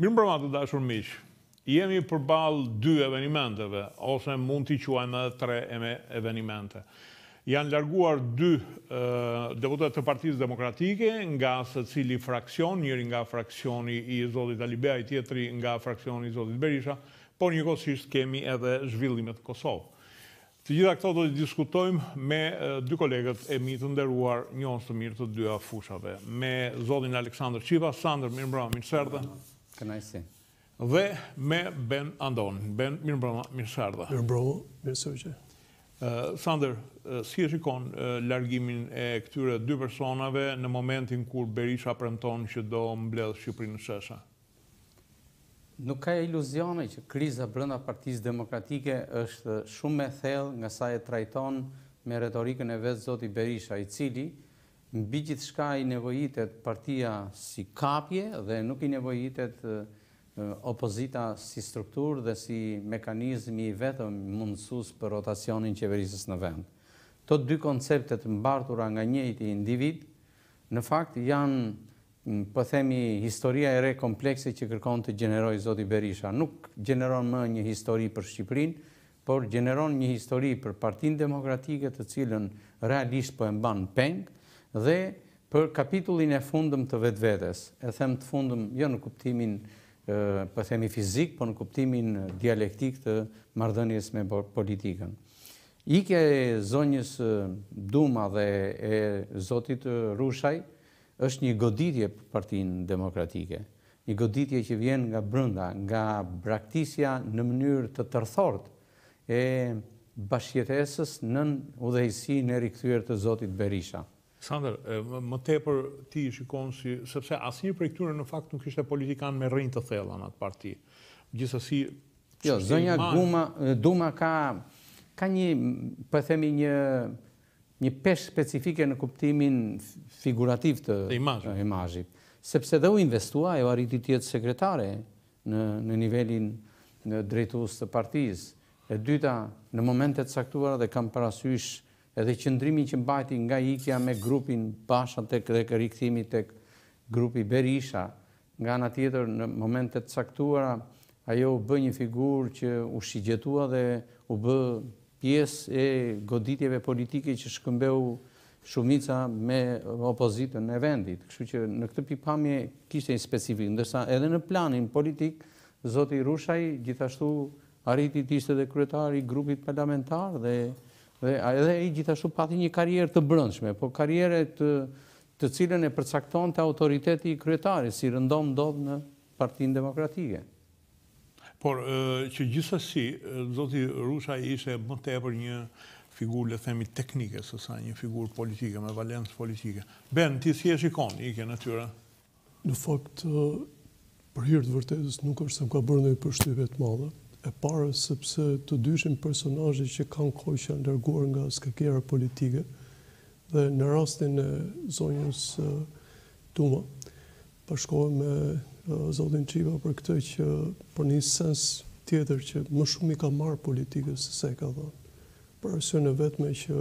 Mirëmbrëma të dashur miq. Jemi përballë dy evenimenteve, ose mund t'i quajmë edhe tre evenimente. Janë larguar dy deputetë të Partisë Demokratike nga secili fraksion, njëri nga fraksioni i zotit Alibeaj, tjetri nga fraksioni i zotit Berisha, por njëkohësisht kemi edhe zhvillimet Kosovë. Të gjitha këto do t'i diskutojmë me dy kolegët e mi të nderuar, njohës të mirë të dyja fushave, me zotin Aleksandër Çipa. Sandër, mirëmbrëma, mirë se erdhe. Kënaqësi. Dhe me Ben Andonin. Ben, mirëmbrëma, mirë se erdhe. Mirëmbrëma, mirë se ju gjej. Sandër, si e shikon largimin e këtyre dy personave në momentin kur Berisha premton që do mbledhë Shqipërinë në sheshe? Nuk ka iluzione që kriza brenda Partisë Demokratike është shumë më e thellë nga sa e trajton me retorikën e vet zoti Berisha, i cili, mbi gjithçka i nevojitet partia si kapje dhe nuk i nevojitet opozita si strukturë dhe si mekanizmi i vetëm mundësues për rotacionin qeverisës në vend. Këto dy koncepte të mbartura nga i njëjti individ, në fakt janë Po themi historia e re komplekse që kërkon të gjenerojë zoti Berisha nuk gjeneron më një histori për Shqipërinë, por gjeneron një histori për Partinë Demokratike të cilën realisht po e mban peng dhe për kapitullin e fundëm të vetvetes. E them të fundëm jo në kuptimin po themi fizik, po në kuptimin dialektik të marrëdhënies me politikën. Ikja e zonjës Duma dhe e zotit Rushaj Është një goditje për Partinë Demokratike. Një goditje që vjen nga brenda, nga braktisja në mënyrë të tërthortë e bashkëjetesës nën udhëheqësinë e rikthyer të zotit Berisha. Sandër, më tepër ti i shikon si, sepse asnjë prej këtyre në fakt nuk ishte politikan me rrënjë të thella në atë parti. Gjithsesi, çështja imazhi. Jo, zonja Duma ka ka një, po themi një Një peshë specifike në kuptimin figurativ të imazhit. Sepse dhe u investua, ajo arriti të jetë sekretare në nivelin drejtues të partisë. E dyta, në momente të caktuara dhe kam parasysh edhe qëndrimin që mbajti nga ikja me grupin Basha tek dhe rikthimi tek grupi Berisha, Nga ana tjetër, në momente të caktuara, ajo u bë një figurë që u shigjetua dhe u bë pjesë e goditjeve politike që shkëmbeu shumica me opozitën e vendit. Kështu që në këtë pikëpamje kishte një specifikë, ndërsa edhe në planin politik, zoti Rushaj gjithashtu arriti të ishte dhe kryetar i grupit parlamentar dhe dhe edhe ai gjithashtu pati një karrierë të brendshme, por karrierë të të cilën e përcaktonte autoriteti i kryetarit, si rëndom ndodh në Partinë Demokratike. Por, që gjithsesi, zoti Rushaj ishte më tepër një figurë, le të themi, teknike, sesa një figurë politike, me valencë politike. Ben, ti si e shikon ikjen e tyre? Në fakt, për hir të vërtetës, nuk është se më ka bërë ndonjë përshtypje të madhe. E para, sepse të dy ishin personazhe që kanë kohë që janë larguar nga skakera politike dhe në rastin e zonjës Duma, bashkohem me zotin Çipa për këtë që për një sens tjetër që më shumë i ka marrë politikës se sa i ka dhënë. Për arsyen e vetme që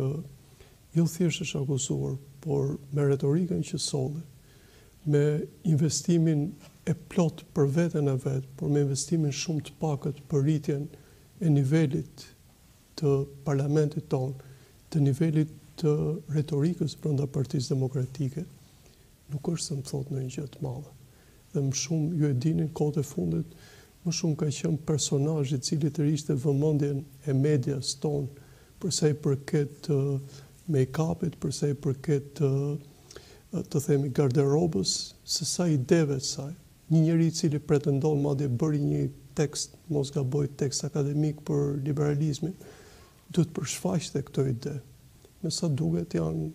jo thjesht është akuzuar, por me retorikën që solli, me investimin e plotë për veten e vet, por me investimin shumë të pakët për rritjen e nivelit të parlamentit tonë, të nivelit të retorikës brenda Partisë Demokratike, Nuk është se më thotë ndonjë gjë të madhe. Dhe më shumë, ju e dini, në kohët e fundit, më shumë ka qenë personazh i cili tërhiqte vëmendjen e medias tonë për sa i përket make-up-it, për sa i përket, le të themi, garderobës, se sa ideve të saj. Një njeri i cili pretendon, madje bëri një tekst, mos gaboj, tekst akademik për liberalizmin, duhet të përshfaqte këto ide. Me sa duket janë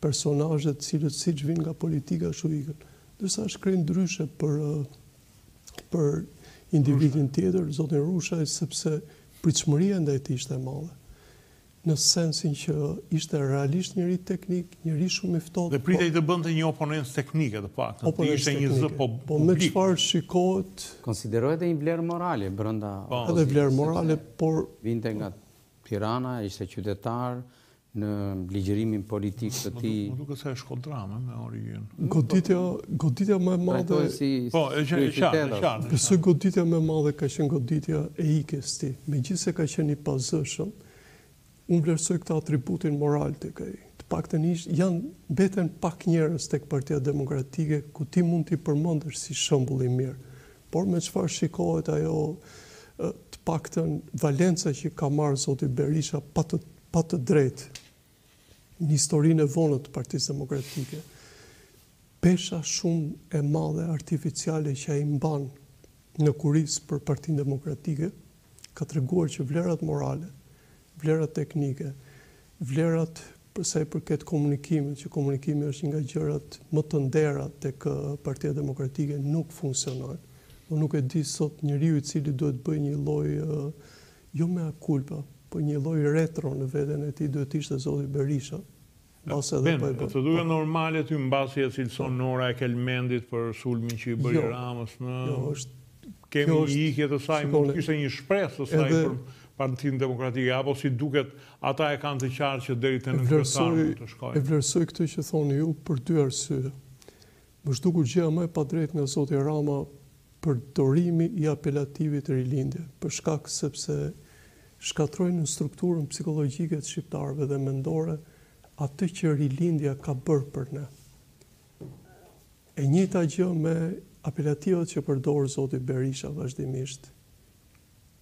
personazhe të cilët siç vijnë nga politika ashtu ikën. Ndërsa është krejt ndryshe për individin tjetër, zotin Rushaj, sepse pritshmëria ndaj tij ishte e madhe në sensin që ishte realisht njeri teknik, njeri shumë i ftohtë. Dhe po pritej të bënte një oponencë teknike të paktën, të ishte një zë po publik. Po me çfarë shikohet? Konsiderohet edhe një vlerë morale brenda opozitës. Po, edhe vlerë morale, por vinte nga Tirana, ishte qytetar, në ligjërimin politik të tij. Më duket se është shkodran, ëh, me origjinë. Goditja, goditja më e madhe. Trajtohet si Po, e qartë, e qartë. Besoj goditja më e madhe ka qenë goditja e ikjes së tij. Megjithëse ka qenë i pazëshëm, unë vlerësoj këtë atributin moral tek ai. Të paktën ish, janë, mbeten pak njerëz tek Partia Demokratike ku ti mund t'i përmendësh si shembull i mirë. Por me çfarë shikohet ajo, të paktën valenca që ka marrë zoti Berisha pa pa të drejtë në historinë e vonë të Partisë Demokratike, pesha shumë e madhe artificiale që ai mban në kurriz për Partinë Demokratike, ka treguar që vlerat morale, vlerat teknike, vlerat për sa i përket komunikimit, që komunikimi është një nga gjërat më të ndera tek Partia Demokratike, nuk funksionojnë. Unë nuk e di sot njeriu i cili duhet të bëjë një lloj Jo mea culpa, po një lloj retro në veten e tij duhet të ishte zoti Berisha, mbase edhe po e bën. Ben, të duket normale ty mbasi e cilëson Nora e Kelmendit për sulmin që i bëri Ramës në Kemi një ikje të saj, mund të kishte një shpresë të saj për Partinë Demokratike, apo si duket ata e kanë të qartë që deri te nënkryetari mund të shkojnë. E vlerësoj këtë që thoni ju për dy arsye. Më është dukur gjëja më e padrejtë nga zoti Rama Përdorimi i apelativit rilindje për shkak sepse shkatërroi në strukturën psikologjike të shqiptarëve dhe mendore atë që rilindja ka bërë për ne. E njëjta gjë me apelativat që përdor zoti Berisha vazhdimisht.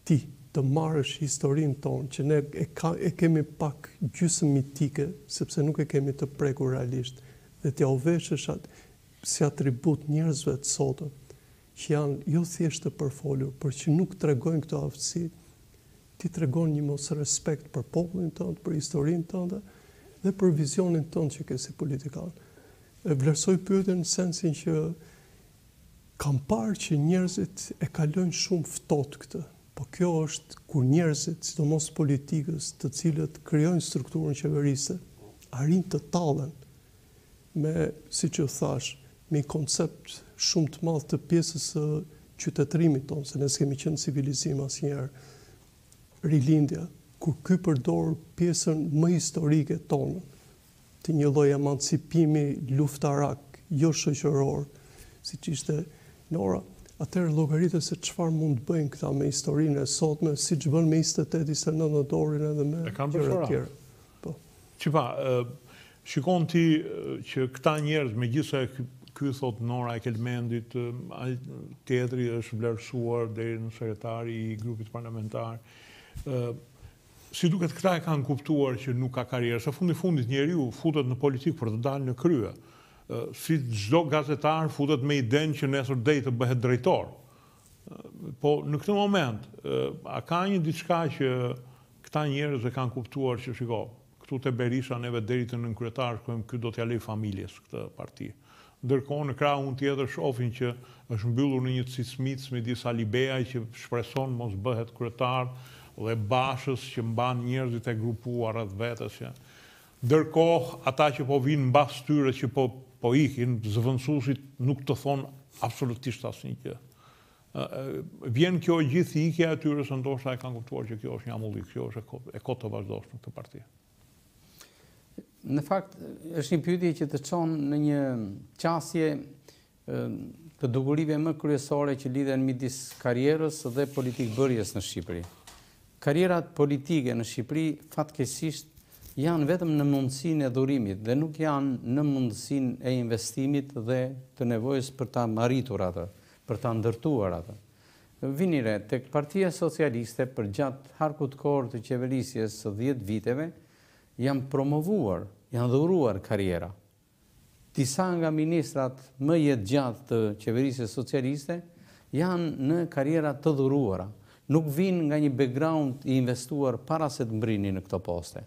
Ti të marrësh historinë tonë që ne e kemi pak gjysëm mitike sepse nuk e kemi të prekur realisht dhe t'ia u veshësh atë si atribut njerëzve të sotëm, që janë jo thjesht të përfolur, por që nuk tregojnë këto aftësi, ti tregon një mosrespekt për popullin tënd, për historinë tënde dhe për vizionin tënd që ke si politikan. E vlerësoj pyetjen në sensin që kam parë që njerëzit e kalojnë shumë ftohtë këtë. Po kjo është kur njerëzit, sidomos politikës, të cilët krijojnë strukturën qeverise, arrijnë të tallen me, siç ju thashë, me koncept shumë të madh të pjesës së qytetërimit tonë, se ne s'kemi qenë civilizim asnjëherë. Rilindja, kur ky përdor pjesën më historike tonë, të një lloj emancipimi luftarak, jo shoqëror, siç ishte Nora, atëherë llogarite se çfarë mund të bëjnë këta me historinë e sotme, siç bënë me njëzet e tetë, njëzet e nëntë Nëntorin edhe me gjëra të tjera. Po. Çipa, shikon ti që këta njerëz, megjithëse ky thotë Nora e Kelmendit, tjetri është vlerësuar deri në sekretari i grupit parlamentar. Ë si duket këta e kanë kuptuar që nuk ka karrierë, se fundi fundit njeriu futet në politikë për të dalë në krye. Si çdo gazetar futet me idenë që nesër dej të bëhet drejtor. Po në këtë moment, a ka një diçka që Këta njerëz e kanë kuptuar që shiko, këtu te Berisha neve deri te nënkryetar shkojmë ky do t'ia lejë familjes këtë parti. Ndërkohë në krahun tjetër shofin që është mbyllur në një cicmicë midis Alibeaj që shpreson mos bëhet kryetar dhe Bashës që mban njerëzit e grupuar rreth vetes që Ndërkohë ata që po vijnë mbas tyre që po po ikin, zëvendësuesit nuk të thonë absolutisht asnjë gjë. Vjen kjo gjithë ikja e tyre se ndoshta e kanë kuptuar që kjo është një amulli, kjo është e kotë të vazhdosh në këtë parti. Në fakt është një pyetje që të çon në një qasje të dukurive më kryesore që lidhen midis karrierës dhe politikëbërjes në Shqipëri. Karrierat politike në Shqipëri fatkeqësisht janë vetëm në mundësinë e dhurimit dhe nuk janë në mundësinë e investimit dhe të nevojës për ta arritur atë. për ta ndërtuar atë. Vini re tek Partia Socialiste përgjatë harkut kohor të qeverisjes së dhjetë viteve janë promovuar, janë dhuruar karriera. Disa nga ministrat më jetëgjatë të qeverisjes socialiste janë në karriera të dhuruara. Nuk vijnë nga një background i investuar para se të mbërrinin në këto poste.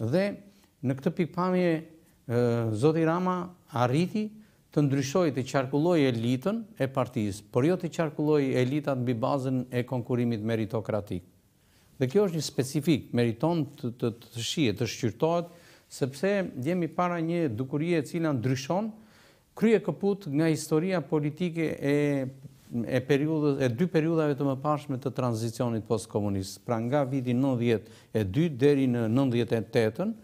Dhe në këtë pikëpamje zoti Rama arriti të ndryshojë, të qarkullojë elitën e partisë, por jo të qarkullojë elitat mbi bazën e konkurrimit meritokratik. Dhe kjo është një specifikë, meriton të shihet, të shqyrtohet, sepse jemi para një dukurie e cila ndryshon Kryekëput nga historia politike e e periudhës e dy periudhave të mëparshme të tranzicionit postkomunist, pra nga viti nëntëdhjetë e dy deri në nëntëdhjetë e tetën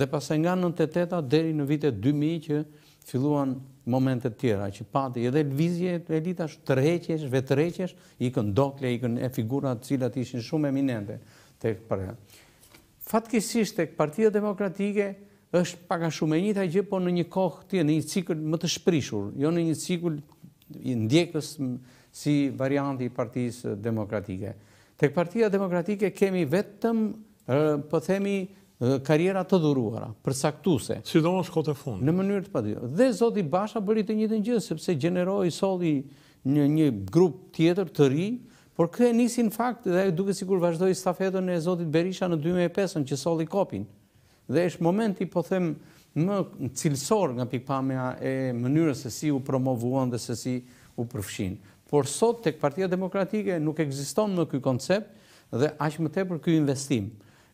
dhe pastaj nga nëntëdhjetë e teta deri në vitet dy mijë që filluan momente të tjera, që pati edhe lëvizje elitash, tërheqjesh, vetëtërheqjesh, ikën Dokle, ikën e figura të cilat ishin shumë eminente tek për Fatkeqësisht tek Partia Demokratike është pak a shumë e njëjta gjë, por në një kohë tjetër, në një cikël më të shprishur, jo në një cikël ndjekës si varianti i Partisë Demokratike. Tek Partia Demokratike kemi vetëm, po themi, karriera të dhuruara, përcaktuese. Sidomos kohët e fundit. Në mënyrë të patjetër. Dhe zoti Basha bëri të njëjtën gjë, sepse gjeneroi, solli një një grup tjetër të ri, Por këtë e nisi në fakt dhe duket sikur vazhdoi stafetën e zotit Berisha në dy mijë e pesën që solli KOP-in. Dhe është momenti po them më cilësor nga pikëpamja e mënyrës se si u promovuan dhe se si u përfshinë. Por sot tek Partia Demokratike nuk ekziston më ky koncept dhe aq më tepër ky investim.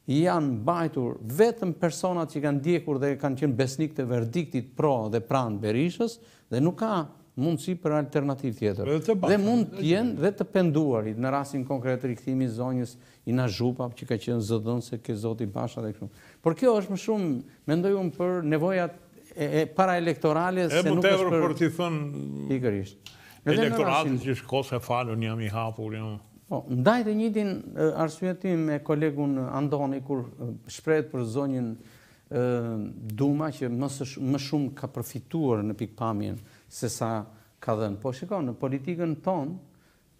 Janë mbajtur vetëm personat që kanë ndjekur dhe kanë qenë besnikë të verdiktit pro dhe pranë Berishës dhe nuk ka mundësi për alternativë tjetër. Dhe mund të jenë dhe të penduarit, në rastin konkret rikthimi i zonjës Ina Zhupa që ka qenë zëdhënëse ke zoti Basha dhe kështu me radhë. Por kjo është më shumë, mendoj unë, për nevojat e paraelektorale se nuk është për... Pikërisht. Elektoratit që është koha e faljes, jam i hapur, jam... Po, ndaj të njëjtin arsyetim me kolegun Andoni kur shprehet për zonjën Duma që më shumë ka përfituar në pikëpamjen se sa ka dhënë. Po shikon, në politikën tonë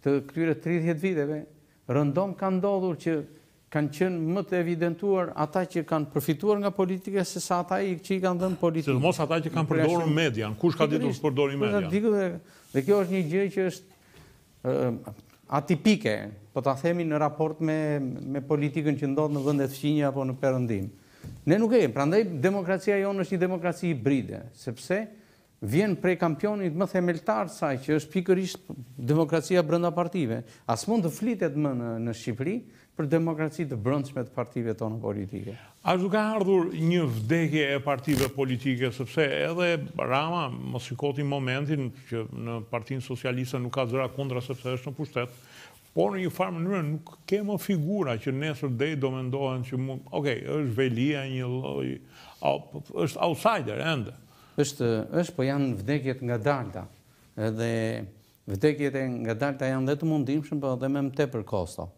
të këtyre 30 viteve rëndom ka ndodhur që Kanë qenë më të evidentuar ata që kanë përfituar nga politika se sa ata që i kanë dhënë politikës. Sidomos ata që kanë përdorur median. Kush ka ditur ta përdorë median? Dhe kjo është një gjë që është atipike, po ta themi në raport me me politikën që ndodh në vendet fqinje apo në Perëndim. Ne nuk e kemi. Prandaj demokracia jonë është një demokraci hibride, sepse vjen prej kampionit më themeltar të saj që është pikërisht demokracia brenda partive. As mund të flitet më në në Shqipëri për demokraci të brendshme të partive tona politike? A është duke ardhur një vdekje e partive politike, sepse edhe Rama, mos shikoni momentin që në Partinë Socialiste nuk ka zëra kundra sepse është në pushtet, por në një farë mënyre nuk ke më figura që nesër dje do mendohen që mund, ok, është Veliaj një lloj, është outsider ende. Është, është, po janë vdekje të ngadalta. Edhe vdekjet e ngadalta janë dhe të mundimshme, po edhe me më tepër kosto.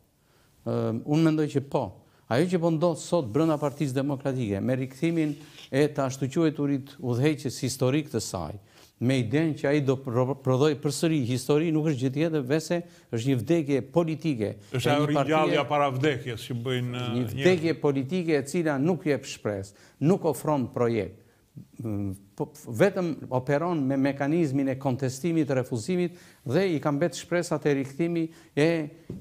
Unë mendoj që po. Ajo që po ndodh sot brenda Partisë Demokratike, me rikthimin e të ashtuquajturit udhëheqës historik të saj, me idenë që ai do prodhojë përsëri histori, nuk është gjë tjetër veçse është një vdekje politike. Është ajo ringjallja para vdekjes që bëjnë njerëzit. Një vdekje politike e cila nuk jep shpresë, nuk ofron projekt. po, vetëm operon me mekanizmin e kontestimit, refuzimit dhe i ka mbet shpresat te rikthimi e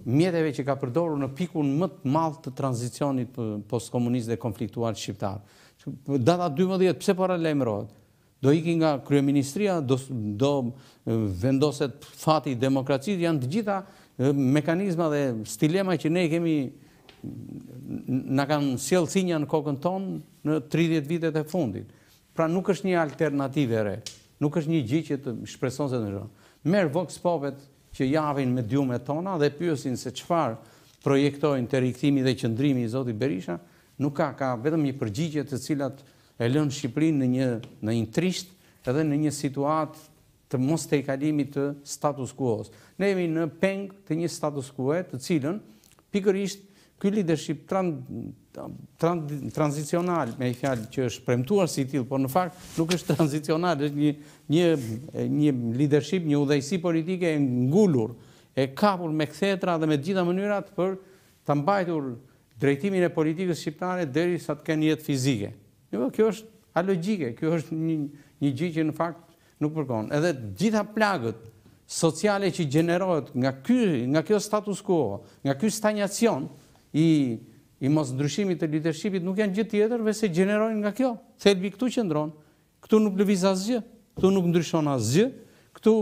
mjeteve që ka përdorur në pikun më të madh të tranzicionit postkomunist dhe konfliktual shqiptar. Data 12, pse po paralajmërohet? Do iki nga kryeministria, do, do vendoset fati i demokracisë, janë të gjitha mekanizma dhe stilema që ne i kemi na kanë sjellë thinja në kokën tonë në 30 vitet e fundit. Pra nuk është një alternativë e re. Nuk është një gjë që të shpreson se të ndryshon. Merrni vox popet që japin mediumet tona dhe pyesin se çfarë projektojnë te rikthimi dhe qëndrimi i Zotit Berisha, nuk ka, ka vetëm një përgjigje të cilat e lënë Shqipërinë në një, në një trisht edhe në një situatë të mos tejkalimit të status quo-s. Ne jemi në peng të një status quo-e të cilën pikërisht ky lidership tranzicional, me një fjalë që është premtuar si i tillë, por në fakt nuk është tranzicional, është një një një lidership, një udhëheqësi politike e ngulur, e kapur me kthetra dhe me të gjitha mënyrat për ta mbajtur drejtimin e politikës shqiptare deri sa të kenë jetë fizike. Jo, kjo është alogjike, kjo është një një gjë që në fakt Nuk përkon. Edhe të gjitha plagët sociale që gjenerohen nga ky, nga kjo status quo, nga ky stagnacion i i mosndryshimit të lidershipit nuk janë gjë tjetër veçse gjenerojnë nga kjo. Thelbi këtu qëndron. Këtu nuk lëviz asgjë, këtu nuk ndryshon asgjë, këtu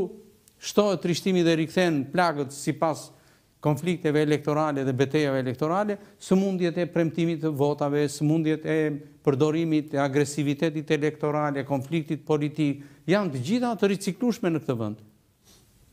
shtohet trishtimi dhe rikthehen plagët sipas konflikteve elektorale dhe betejave elektorale, sëmundjet e premtimit të votave, sëmundjet e përdorimit të agresivitetit elektoral, e konfliktit politik, janë të gjitha të riciklueshme në këtë vend,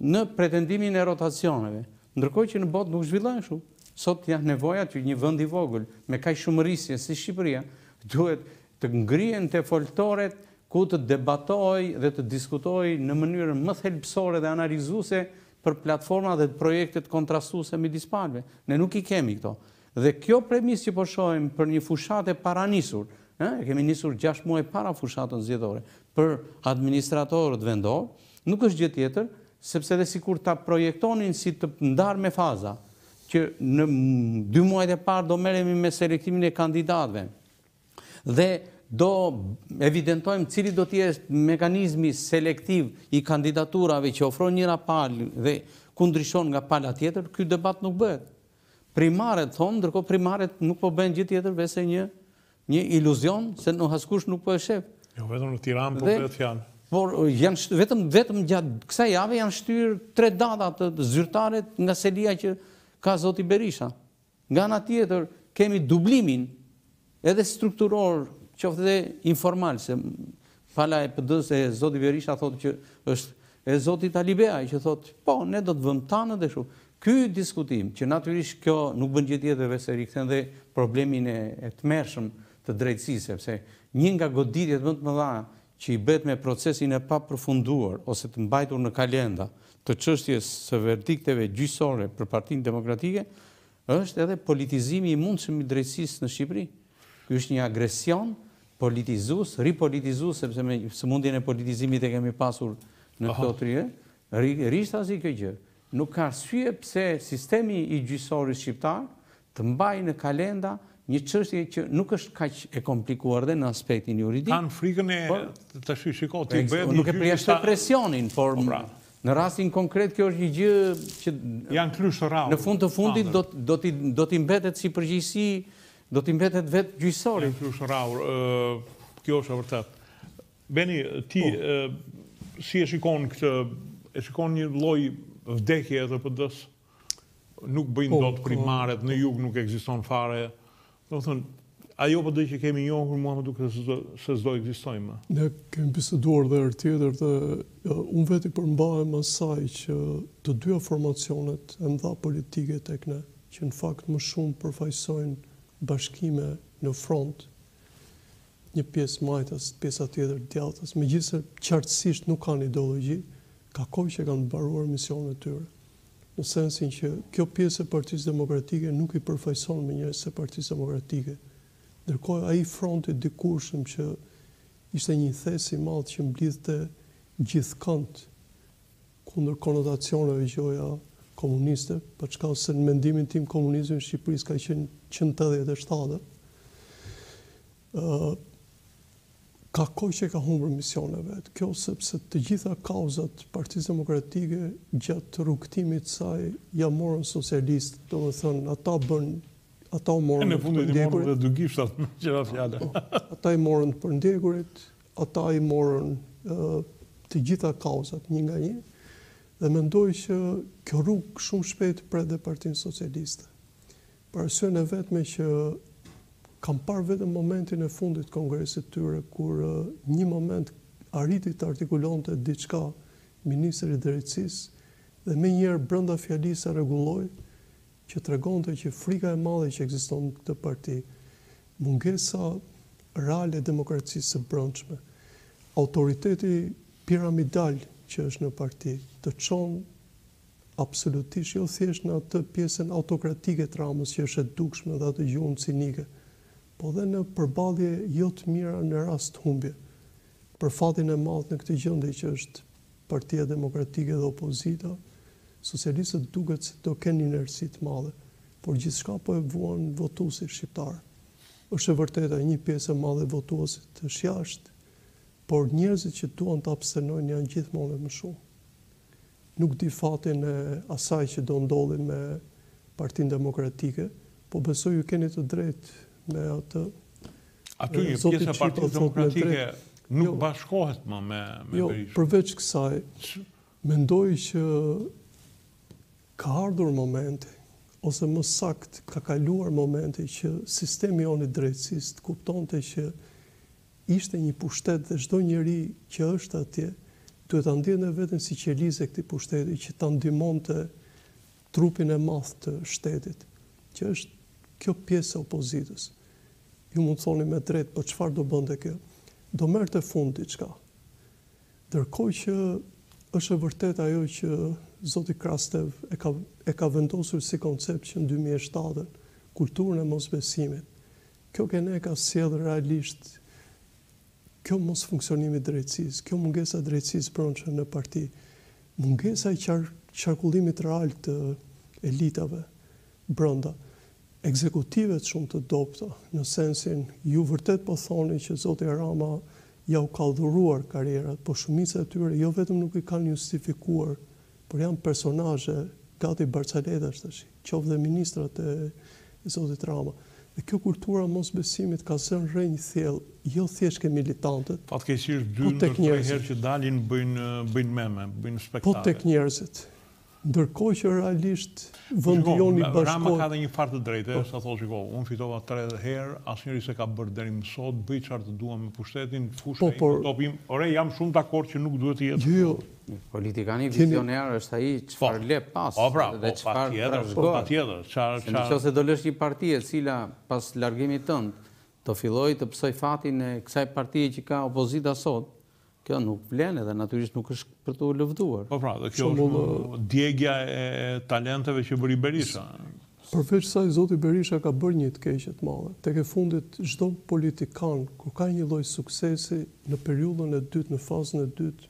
në pretendimin e rotacioneve, ndërkohë që në botë nuk zhvillohen kështu. Sot janë nevojat që një vend i vogël, me kaq shumë rrisqe si Shqipëria, duhet të ngrihen foltoret ku të debatohej dhe të diskutohej në mënyrën më thelbësore dhe analizuese për platforma dhe projektet kontrastuese midis palëve. Ne nuk i kemi këto. Dhe kjo premisë që po shohim për një fushatë të paranisur, ë? E kemi nisur gjashtë muaj para fushatën zgjedhore për administratorët vendorë, nuk është gjë tjetër, sepse dhe sikur ta projektonin si të ndarë me faza, që në dy muajt e parë do merremi me selektimin e kandidatëve, Dhe do evidentojmë cili do të jetë mekanizmi selektiv i kandidaturave që ofron njëra palë dhe ku ndryshon nga pala tjetër, ky debat nuk bëhet. Primaret thonë, ndërkohë primaret nuk po bëhen gjë tjetër veçse një, një iluzion se askush nuk po e shef. Jo, vetëm në Tiranë po bëhet fjalë. Por janë shtë, vetëm, vetëm gjatë kësaj jave janë shtyrë tre data zyrtare nga selia që ka zoti Berisha. Nga ana tjetër, kemi dublimin edhe strukturor, qoftë edhe informal, se pala e PD-së e zotit Berisha thotë që është e zotit Alibeaj që thotë, po, ne do të vëmë tanët e shu. Ky diskutim, që natyrisht kjo nuk bën gjë tjetër veçse rikthen dhe problemin e tmerrshëm të drejtësisë, sepse një nga goditjet më të mëdha që i bëhet me procesin e papërfunduar ose të mbajtur në kalenda të çështjes së verdikteve gjyqësore për Partinë Demokratike, është edhe politizimi i mundshëm i drejtësisë në Shqipëri. Ky është një agresion politizues, ripolitizues, sepse me sëmundjen e politizimit e kemi pasur në këto rishtazi kjo gjë. Nuk ka arsye pse sistemi i gjyqësorit shqiptar të mbajë në kalenda një çështje që nuk është kaq e komplikuar dhe në aspektin juridik. Kanë frikën e tash shiko t'i bëhet. Unë nuk e përjashtoj presionin, por po, pra. në rastin konkret kjo është një gjë që janë klyshë të rrallë. Në fund të fundit do do t'i do t'i mbetet si përgjegjësi, do t'i mbetet vetë gjyqësorit. Janë klyshë të rrallë. Ë kjo është e vërtetë. Beni, ti po. si e shikon këtë e shikon një lloj vdekje edhe PD-së? Nuk bëjnë dot primaret, në jug nuk ekziston fare. Domethënë, ajo PD që kemi njohur mua më duket se s'do ekzistojë më. Ne kemi biseduar edhe herë tjetër dhe unë vetë i përmbahem asaj që të dyja formacionet e mëdha politike tek ne, që në fakt më shumë përfaqësojnë bashkime në front një pjesë majtas, pjesa tjetër djathtas, megjithëse qartësisht nuk kanë ideologji, ka kohë që e kanë mbaruar misionin e tyre. Në sensin që kjo pjesë e Partisë Demokratike nuk i përfaqëson më njerëzit e Partisë Demokratike. Ndërkohë ai front i dikurshëm që ishte një thes i madh që mblidhte gjithkënd Kundër konotacioneve gjoja komuniste, paçka se në mendimin tim komunizmi në Shqipëri s'ka qenë që në tetëdhjetë e shtatë, ka kohë që e ka humbur misionin e vet. Kjo sepse të gjitha kauzat e Partisë Demokratike gjatë rrugëtimit të saj ia morën socialistët, domethënë ata bënë, ata i morën të përndjekurit. E në fund i morën edhe dy gishtat, me qira fjalë. Ata i morën të përndjekurit, Ata i morën të gjitha kauzat një nga një dhe mendoj që kjo rrugë shumë shpejt pret dhe Partinë Socialiste. Për arsyen e vetme që kam parë vetëm momentin e fundit të kongresit të tyre kur një moment arriti të artikulonte diçka ministri i Drejtësisë dhe menjëherë brenda fjalisë e rregulloi që tregonte që frika e madhe që ekziston në këtë parti, mungesa reale e demokracisë së brendshme, autoriteti piramidal që është në parti, të çon absolutisht jo thjesht në atë pjesën autokratike të Ramës që është e dukshme dhe atë gjuhën cinike, po dhe në përballje jo të mira në rast humbje. Për fatin e madh në këtë gjendje që është Partia Demokratike dhe opozita, socialistët duket se do kenë inerci të madhe, por gjithçka po e vuan votuesi shqiptar. Është e vërteta, një pjesë e madhe votuesit është jashtë, por njerëzit që duan të abstenojnë janë gjithmonë dhe më shumë. Nuk di fatin e asaj që do ndodhi me Partinë Demokratike, po besoj ju keni të drejtë me atë Atë një pjesë e Partisë Demokratike nuk bashkohet më me Berishën. Jo, përveç kësaj, mendoj që ka ardhur momenti, ose më saktë ka kaluar momenti që sistemi jonë i drejtësisë të kuptonte që ishte një pushtet dhe çdo njeri që është atje duhet ta ndjente veten si qelizë e këtij pushteti që ta ndihmonte trupin e madh të shtetit, që është kjo pjesë e opozitës, ju mund thoni me drejtë, po çfarë do bënte kjo? Do merrte fund diçka. Ndërkohë që është e vërtetë ajo që zoti Krastev e ka e ka vendosur si koncept që në dy mijë e shtatën, kulturën e mosbesimit. Kjo ke ne ka sjellë realisht Kjo mosfunksionim i drejtësisë, kjo mungesa e drejtësisë brenda në parti, mungesa e qarkullimit real të elitave brenda, ekzekutivet shumë të dobëta, në sensin ju vërtet po thoni që zoti Rama jau ka dhuruar karrierat, por shumica e tyre jo vetëm nuk i kanë justifikuar, por janë personazhe gati barcaletash tash. qoftë dhe ministrat e zotit Rama. Dhe kjo kultura e mosbesimit ka zënë rrënjë thellë, jo thjesht ke militantët, Fatkeqësisht dy po tek tre herë njerëzit. që dalin bëjnë bëjnë meme, bëjnë Po spektakle. tek njerëzit. Ndërkohë që realisht Po vendi shiko, jonë i Rama ka bashkohet. edhe një farë të drejte, sa thotë shiko, unë fitova tre herë, asnjëri s'e ka bërë deri më sot, bëj çfarë të dua me pushtetin, Po, fusha ime, por. topi im. Ore, jam shumë dakord që nuk duhet të jetë Jo, jo. kështu. Politikani vizionar është ai çfarë lë pas dhe çfarë trashëgon. Se në qoftë se do lësh një parti e cila pas largimit tënd do fillojë të pësojë fatin e kësaj partie që ka opozita sot, kjo nuk vlen edhe natyrisht nuk është për t'u lëvduar. Po pra, dhe kjo është djegia e talenteve që bëri Berisha. Përveç kësaj zoti Berisha ka bërë një të keqe të madhe. Tek e fundit çdo politikan kur ka një lloj suksesi në periudhën e dytë, në fazën e dytë,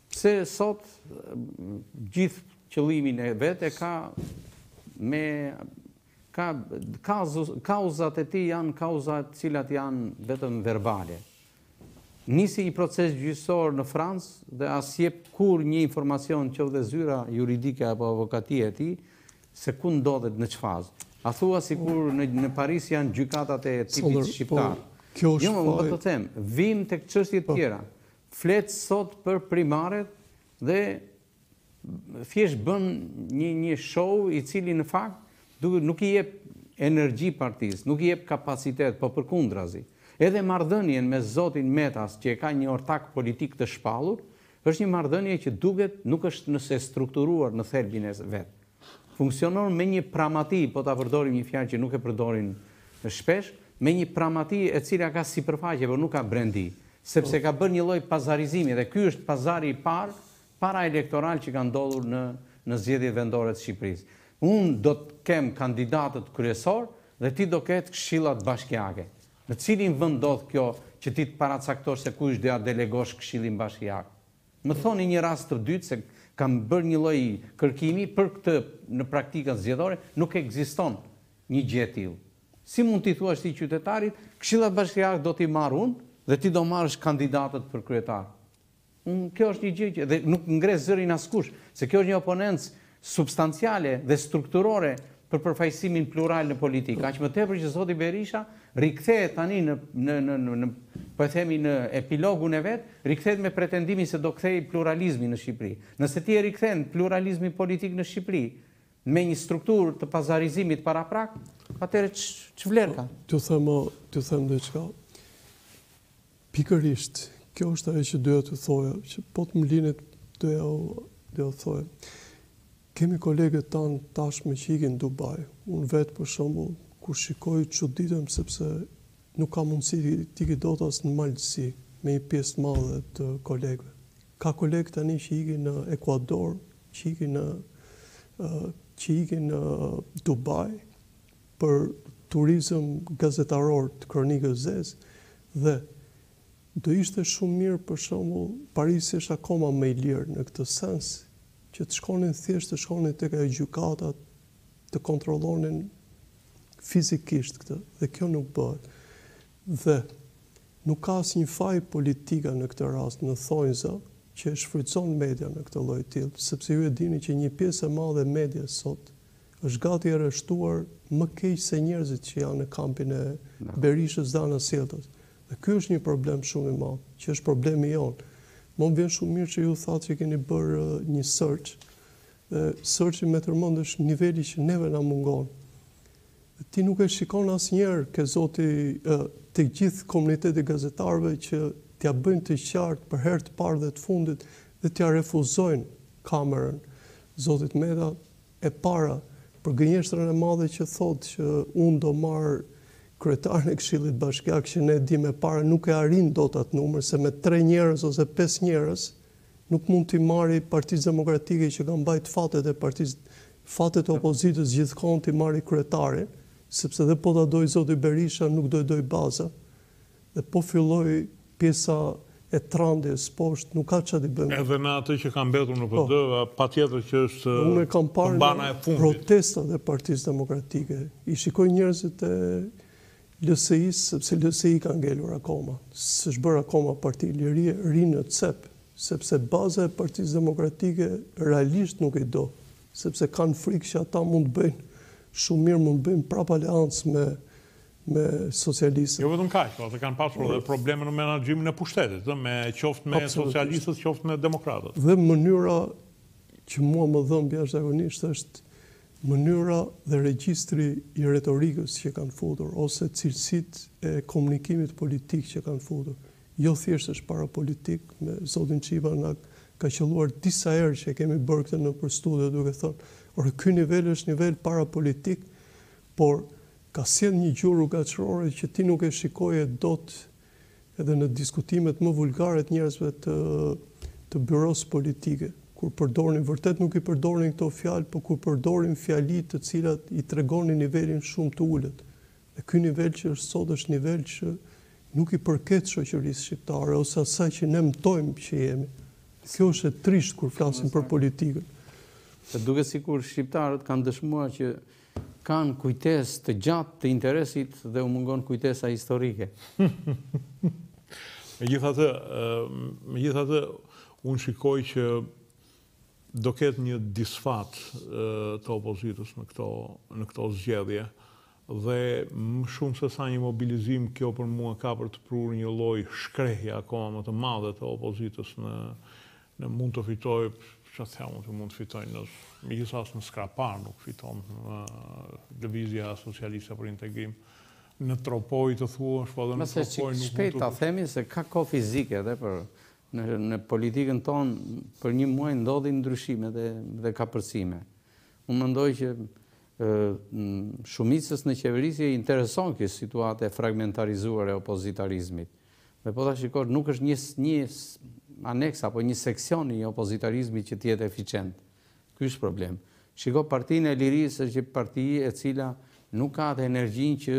Pse sot gjithë qëllimin e vet e ka me ka kauzat e tij janë kauza të cilat janë vetëm verbale. Nisi një proces gjyqësor në Francë dhe as jep kurrë një informacion qoftë dhe zyra juridike apo avokatia e tij se ku ndodhet në ç'fazë. A thua sikur në në Paris janë gjykatat e tipit shqiptar. Kjo është. Jo, më të them, vim tek çështje të tjera. Flet sot për primaret dhe thjesht bën një një show i cili në fakt nuk i jep energji partisë, nuk i jep kapacitet, po përkundrazi. Edhe marrëdhënien me zotin Meta që e ka një ortak politik të shpallur, është një marrëdhënie që duket nuk është e strukturuar në thelbin e vet. Funksionon me një pramati, po ta përdorim një fjalë që nuk e përdorim shpesh, me një pramati e cila ka sipërfaqe, por nuk ka brendi, sepse ka bërë një lloj pazarizimi dhe ky është pazari i parë paraelektoral që ka ndodhur në në zgjedhjet vendore të Shqipërisë. Unë do të kem kandidatët kryesorë dhe ti do kesh këshillat bashkiake. Në cilin vend ndodh kjo që ti të paracaktosh se kujt do ia delegosh këshillin bashkiak? Më thoni një rast të dytë se kam bërë një lloj kërkimi për këtë në praktikën zgjedhore, nuk ekziston një gjë e tillë. Si mund t'i thuash ti qytetarit, këshillat bashkiakë do t'i marr unë dhe ti do marrësh kandidatët për kryetarë. Kjo është një gjë që dhe nuk ngre zërin askush, se kjo është një oponencë substanciale dhe strukturore për përfaqësimin plural në politikë, aq më tepër që zoti Berisha rikthehet tani në në në në në po e themi në epilogun e vet, rikthehet me pretendimin se do kthejë pluralizmin në Shqipëri. Nëse ti e rikthen pluralizmin politik në Shqipëri me një strukturë të pazarizimit paraprak, atëherë ç'vlerë ka? T'ju them diçka. Pikërisht, kjo është ajo që doja t'ju thoja, që po të më linit doja t'ju thoja. Kemi kolegët tanë tashmë që ikin në Dubai. Unë vetë, për shembull, kur shikoj, çuditem sepse nuk kam mundësi të iki dot as në Malësi me një pjesë të madhe të kolegëve. Ka kolegë tani që ikin në Ekuador, që ikin në që ikin në Dubai, për turizëm gazetaror të kronikës së zezë dhe do ishte shumë mirë për shembull Parisi është akoma më i lirë në këtë sens që të shkonin thjesht të shkonin tek ajo gjykata të kontrollonin fizikisht këtë dhe kjo nuk bëhet dhe nuk ka asnjë faj politika në këtë rast në thonjza që e shfrytëzon median në këtë lloj të tillë sepse ju e dini që një pjesë e madhe e medias sot Është gati e arrestuar më keq se njerëzit që janë në kampin e Berishës dhe anasjelltas. Dhe ky është një problem shumë i madh, që është problemi jonë. Mua më vjen shumë mirë që ju thatë që keni bërë një search, dhe search-i me gjithë mend është niveli që neve na mungon. Ti nuk e shikon asnjëherë që sot i gjithë komuniteti i gazetarëve që t'ia bëjnë të qartë për herë të parë dhe të fundit dhe t'ia refuzojnë kamerën zotit Meta, E para, për gënjeshtrën e madhe që thotë që unë do marr kryetarin e këshillit bashkiak që ne e dimë e para nuk e arrin dot atë numër se me tre njerëz ose pesë njerëz nuk mund t'i marri Partisë Demokratike që ka mbajt fatet e partisë fatet e opozitës gjithë kohën t'i marri kryetarin sepse dhe po ta dojë zoti Berisha nuk do e dojë baza Dhe po filloi pjesa e trandjes poshtë, nuk ka ça t'i bëjë. Edhe në atë që ka mbetur në PD, patjetër që është kambana e fundit. Unë e kam parë në protestat e Partisë Demokratike. I shikoj njerëzit e LSI-së, sepse LSI ka ngelur akoma. S'është bërë akoma Parti e Lirisë, rrinë në cep, sepse baza e Partisë Demokratike realisht nuk i do, sepse kanë frikë që ata mund të bëjnë shumë mirë, mund të bëjnë prapë aleancë me me socialistët. Jo vetëm kaq, po ata kanë pasur edhe probleme në menaxhimin e pushtetit, ëh, me qoftë me socialistët, qoftë me demokratët. Dhe mënyra që mua më dhëmb jashtëzakonisht është mënyra dhe regjistri i retorikës që kanë futur ose cilësitë e komunikimit politik që kanë futur. Jo thjesht është parapolitik, me zotin Çipa na ka qëlluar disa herë që e kemi bërë këtë nëpër studio duke thënë, ore ky nivel është nivel parapolitik, por Ka sjellë një gjuhë rrugaçërore që ti nuk e shikoje dot edhe në diskutimet më vulgare të njerëzve të të byrosë politike, kur përdornin, vërtet nuk i përdornin këto fjalë, po kur përdorin fjali të cilat i tregonin nivelin shumë të ulët. Dhe ky nivel që është sot është nivel që nuk i përket shoqërisë shqiptare ose asaj që ne mëtojmë që jemi. Dhe kjo është e trishtë kur flasim për politikën. Duket sikur shqiptarët kanë dëshmuar që Kanë kujtesë të gjatë të interesit dhe u mungon kujtesa historike. Megjithatë, megjithatë, unë shikoj që do ketë një disfatë të opozitës në këto, në këto zgjedhje dhe më shumë se sa një mobilizim kjo për mua ka për të prurë një lloj shkrehje akoma më të madhe të opozitës në Në mund të fitojë, që të themi, që mund të fitojë, në megjithëse as në Skrapar nuk fiton Lëvizja Socialiste për Integrim. Në Tropojë të thuash, po dhe në Tropojë nuk mund të... Është shpejt ta themi se ka kohë fizike dhe për në politikën tonë për një muaj ndodhin ndryshime dhe kapërcime. Unë mendoj që shumicës në qeverisje i intereson kjo situatë e fragmentarizuar e opozitarizmit. Dhe po ta shikosh, nuk është një një aneks apo një seksion i opozitarizmit që të jetë eficient. Ky është problem. Shiko Partinë e Lirisë është një parti e cila nuk ka atë energjinë që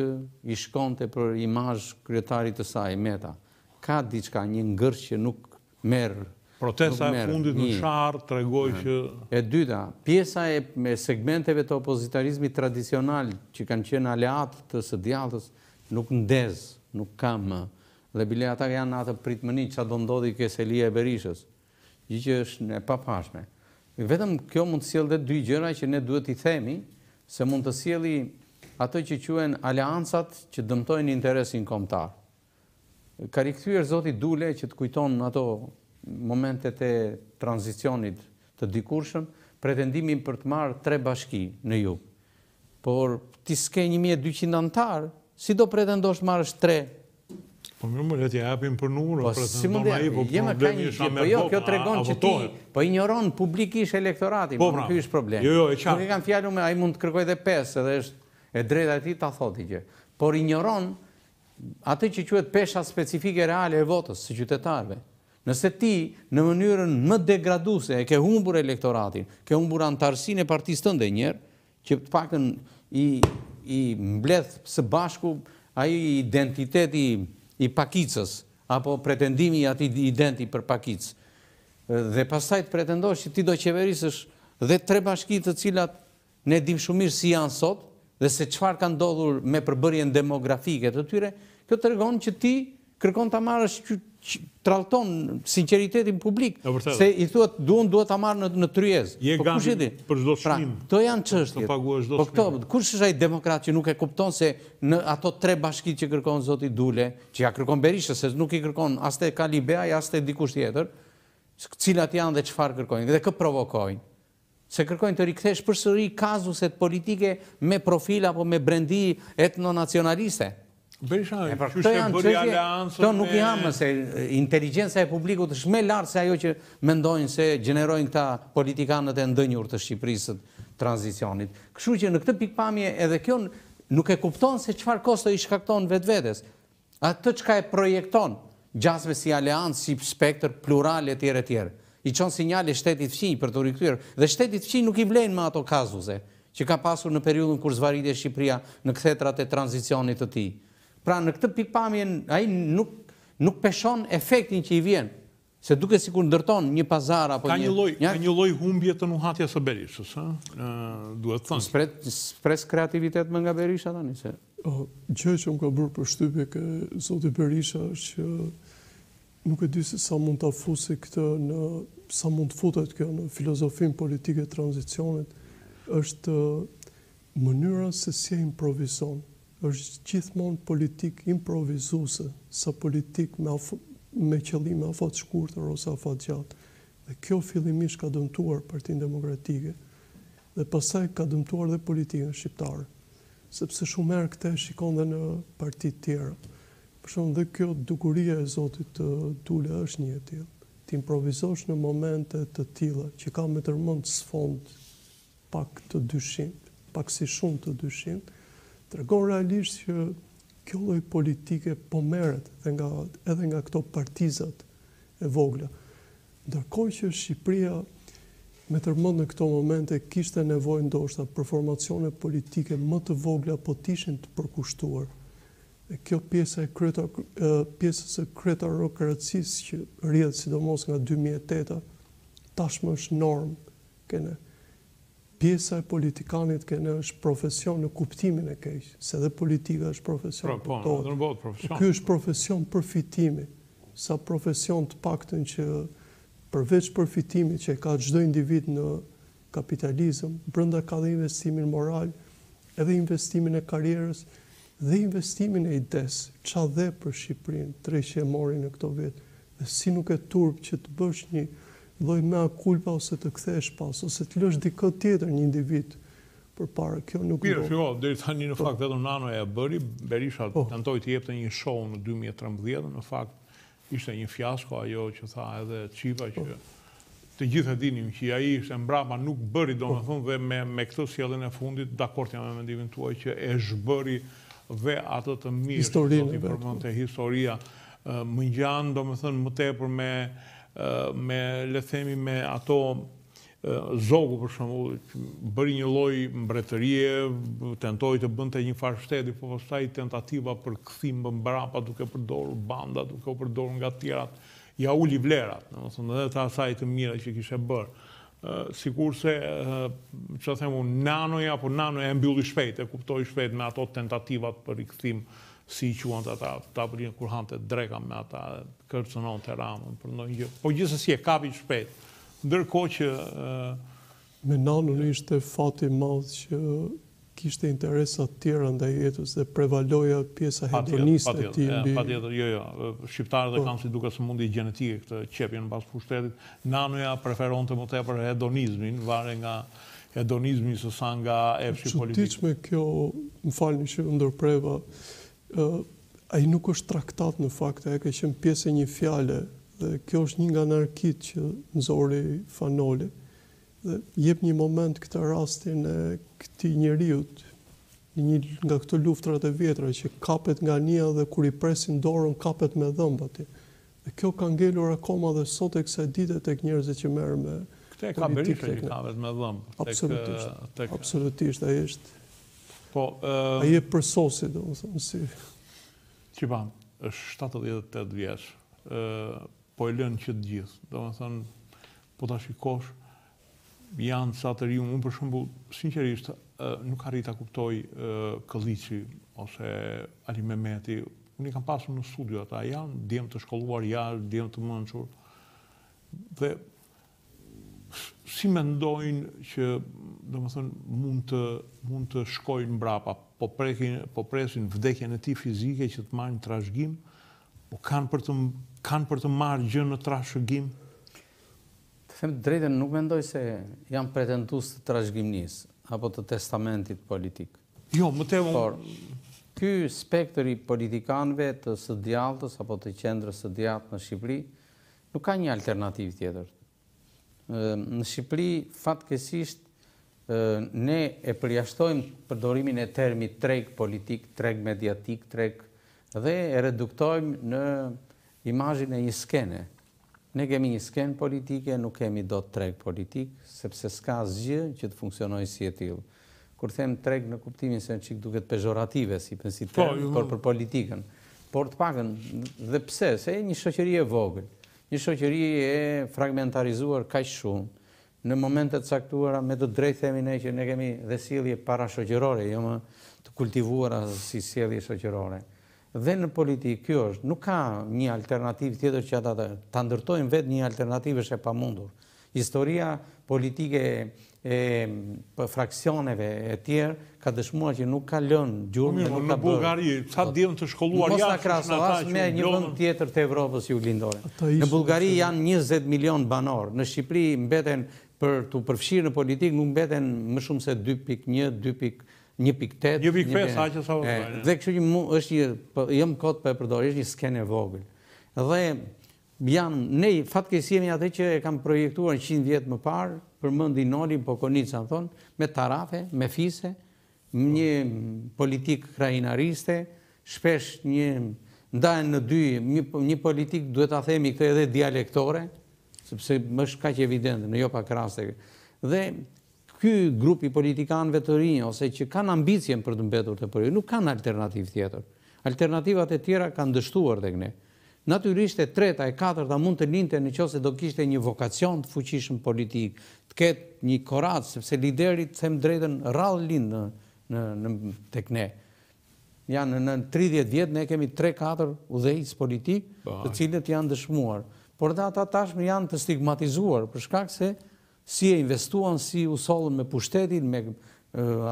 i shkonte për imazh kryetarit të saj, Meta. Ka diçka, një ngërç që nuk Merr. Protesta e fundit në Çarr tregoi që. E dyta, pjesa e segmenteve të opozitarizmit tradicional që kanë qenë aleatë të së djathtës nuk ndez, nuk ka më. Dhe bile ata janë në atë pritmëni ça do ndodhë ke selia e Berishës. Gjë që është e papranueshme. Vetëm kjo mund të sjellë dhe dy gjëra që ne duhet t'i themi se mund të sjelli ato që quhen aleancat që dëmtojnë interesin kombëtar. Ka rikthyer zoti Dule që të kujton ato momentet e tranzicionit të dikurshëm, pretendimin për të marrë tre bashki në jug. Por ti s'ke një mijë e dyqind anëtarë, si do pretendosh të marrësh tre? Po mirë më le t'i japim për numër, po pretendon ai, po problemi është Amer Boka, a votohet? Po jo, kjo tregon që ti po injoron publikisht elektoratin, po ky është problemi. Jo, jo, e qartë. Nuk e kam fjalën unë, ai mund të kërkojë edhe pesë, edhe është e drejta e tij të thotë gjë. Por injoron atë që quhet pesha specifike reale e votës së qytetarëve. Nëse ti në mënyrën më degraduese e ke humbur elektoratin, ke humbur anëtarësinë e partisë tënde njëherë, që të paktën i mbledh së bashku ai identiteti i pakicës apo pretendimi i atij identi për pakicë. Dhe pastaj të pretendosh që ti do qeverisësh dhe tre bashki të cilat Ne dimë shumë mirë si janë sot dhe se çfarë ka ndodhur me përbërjen demografike të tyre, kjo tregon që ti kërkon ta marrësh tradhton sinqeritetin publik, se i thua unë dua ta marr në tryezë. Je po gati për çdo pra, çmim. Pra, këto janë çështje. Po këto, kush është ai demokrat që nuk e kupton se në ato tre bashki që kërkon zoti Dule, që ia kërkon Berishës se nuk i kërkon as te Kali Beaj, as te dikush tjetër, cilat janë dhe çfarë kërkojnë dhe kë provokojnë. se kërkojnë të rikthesh përsëri kazuset politike me profil apo me brendi etnonacionaliste. Berisha, qysh e bëri aleancën me... Këto nuk janë më se inteligjenca e publikut është më e lartë se ajo që mendojnë se gjenerojnë këta politikanët e ndënjur të Shqipërisë së tranzicionit. Kështu që në këtë pikëpamje edhe kjo nuk e kupton se çfarë kosto i shkakton vetvetes. Atë çka e projekton gjasme si aleancë, si spektër plural etj etj. I çon sinjale shtetit fqinj për t'u rikthyer dhe shtetit fqinj nuk i vlejnë më ato kazuse që ka pasur në periudhën kur zvarritej Shqipëria në kthetrat e tranzicionit të tij. Pra në këtë pikëpamje ai nuk nuk peshon efektin që i vjen Se duket sikur ndërton një pazar apo një një. Ka një lloj humbje të nuhatjes së Berishës, ë? Duhet thënë. S'pret, s'pres kreativitet më nga Berisha tani se. Gjë që më ka bërë përshtypje te zoti Berisha është që nuk e di se sa mund ta fusi këtë në sa mund të futet kjo në filozofinë politike të tranzicionit është Mënyra se si ai improvizon është gjithmonë politikë improvizuese sa politikë me me qëllime afatshkurtra ose afatgjata dhe kjo fillimisht ka dëmtuar Partinë Demokratike dhe pastaj ka dëmtuar dhe politikën shqiptare sepse shumë herë këtë e shikon dhe në partitë tjera. Për shembull dhe kjo dukuria e zotit Dule është një e tillë. Të improvizosh në momente të tilla që ka me tërmend sfond pak të dyshimtë, pak si shumë të dyshimtë, tregon realisht që kjo lloj politike po merret dhe nga edhe nga këto partizat e vogla. Ndërkohë që Shqipëria me tërë mend në këto momente kishte nevojë ndoshta për formacione politike më të vogla po të ishin të përkushtuar. E kjo pjesa e kryeta, e kryetarokracisë që rrjedh sidomos nga dy mijë e tetë tashmë është normë Kene. Pjesa e politikanit kene është profesion në kuptimin e keq, se dhe politika është profesion. Pra po, në tërë botën profesion. Ky është profesion përfitimi, sa profesion të paktën që përveç përfitimit që e ka çdo individ në kapitalizëm, brenda ka dhe investimin moral, edhe investimin e karrierës dhe investimin e idesë, ça dhe për Shqipërinë, dreqi e mori në këto vjet. Dhe si nuk e turp që të bësh një lloj mea culpa ose të kthehesh pas, ose të lësh dikë tjetër, një individ, përpara. Kjo nuk ndodh. Mirë, shiko, deri tani në fakt vetëm Nanoja e bëri, Berisha tentoi të jepte një show në dy mijë e trembëdhjetë, në fakt ishte një fiasko ajo që tha edhe Çipa që Të gjithë e dinim që ai ishte mbrapa nuk bëri domethënë dhe me me këtë sjelljen e fundit dakord jam me mendimin tuaj që e zhbëri dhe atë të mirë që do t'i përmendte historia më ngjan domethënë më tepër me me le të themi me ato Zogu për shembull bëri një lloj mbretërie tentoi të bënte një farë shteti po pastaj tentativa për kthim më mbrapa duke përdorur banda duke u përdorur nga të tjerët Ia uli vlerat, domethënë edhe të asaj të mira që kishte bërë. Sikurse, ça të them unë, Nanoja, po Nanoja e mbylli shpejt, e kuptoi shpejt me ato tentativat për rikthim, si i quante ata, tavolinë kur hante dreka me ata, kërcënonte Ramën për ndonjë gjë. Po gjithsesi e kapi shpejt. Ndërkohë që Me Nanon ishte fati i madh që kishte interesa të tjera ndaj jetës dhe prevaloi pjesa hedoniste e tij mbi. Patjetër, jo, jo. Shqiptarët e kanë si duket sëmundje gjenetike këtë qepjen mbas pushtetit. Nanoja preferonte më tepër hedonizmin, varej nga hedonizmi se sa nga epshi politik. E çuditshme kjo, më falni që ju ndërpreva, ai nuk është traktat në fakt, ajo ka qenë pjesë e një fjalimi dhe kjo është një nga anarkitë që nxori Fan Noli. Dhe jep një moment këtë rastin e këtij njeriut, në një nga këto luftërat e vjetra që kapet nga anija dhe kur i presin dorën kapet me dhëmbë atje. Dhe kjo ka ngelur akoma dhe sot e kësaj dite tek njerëzit që merren me Këtë e ka Berisha që kapet me dhëmbë. Absolutisht. Tek... Absolutisht, ai është. Po, ë uh... ai e përsosi domethënë si i thonë, është 78 vjeç. ë uh, po e lënë që të gjithë. Domethënë Po ta shikosh, janë ca të rinj. Unë për shembull, sinqerisht, nuk arrij ta kuptoj Këlliçi ose Ali Memeti. Unë i kam pasur në studio ata. Janë djem të shkolluar jashtë, djem të mënçur. Dhe si mendojnë që, domethënë, mund të mund të shkojnë mbrapa? Po prekin, po presin vdekjen e tij fizike që të marrin trashëgim Po kanë për të kanë për të marrë gjë në trashëgim? Të them të drejtën, nuk mendoj se janë pretendues të trashëgimisë apo të testamentit politik. Jo, më tepër. Por ky spektër i politikanëve të së djathtës apo të qendrës së djathtë në Shqipëri nuk ka një alternativë tjetër. Në Shqipëri fatkeqësisht ne e përjashtojmë përdorimin e termit treg politik, treg mediatik, treg dhe e reduktojmë në imazhin e një skene. Ne kemi një skenë politike, nuk kemi dot treg politik, sepse s'ka asgjë që të funksionojë si e tillë. Kur them treg në kuptimin se një çik duket pezhorative si si term, po, por për politikën. Por të paktën dhe pse, se një shoqëri e vogël, Një shoqëri e fragmentarizuar kaq shumë, në momente të caktuara, me të drejtë themi ne që ne kemi dhe sjellje parashoqërore, jo më të kultivuara si sjellje shoqërore. Dhe në politikë kjo është, nuk ka një alternativë tjetër që ata të, ta ndërtojnë vetë një alternativë është e pamundur. Historia politike e fraksioneve e tjerë ka dëshmuar që nuk ka lënë gjurmë dhe nuk ka bërë... Po mirë, në Bullgari, ca djem të shkolluar jashtë... Mos na krahaso as me një vend tjetër të Evropës Juglindore. Në Bullgari janë njëzet milion banorë, në Shqipëri mbeten për t'u përfshirë në politikë nuk mbeten më shumë se dy pikë një, dy pikë, një pikë tetë... Një pikë pesë, aq sa votojnë. Dhe kështu që është një, jo më kot po e përdor, është një skenë e vogël. Dhe Janë, ne fatkeqësisht jemi atë që e kanë projektuar qind vjet më parë, përmendi Nolin po Konica thonë, me tarafe, me fise, një politikë krahinariste, shpesh një ndarje në dy, një, një politikë duhet ta themi këtë edhe dialektore, sepse më është kaq evidente në jo pak raste. Dhe Ky grup i politikanëve të rinj ose që kanë ambicien për të mbetur te PD-ja, nuk kanë alternativë tjetër. Alternativat e tjera kanë dështuar tek ne. Natyrisht e treta, e katërta mund të lindte në qoftë se do kishte një vokacion të fuqishëm politik, të ketë një korac, sepse liderët, të them të drejtën, rrallë lind në në në tek ne. Janë në në tridhjetë vjet ne kemi tre katër udhëheqës politikë, të cilët janë dëshmuar. Por dhe ata tashmë janë të stigmatizuar për shkak se Si e investuan, si u sollën me pushtetin, me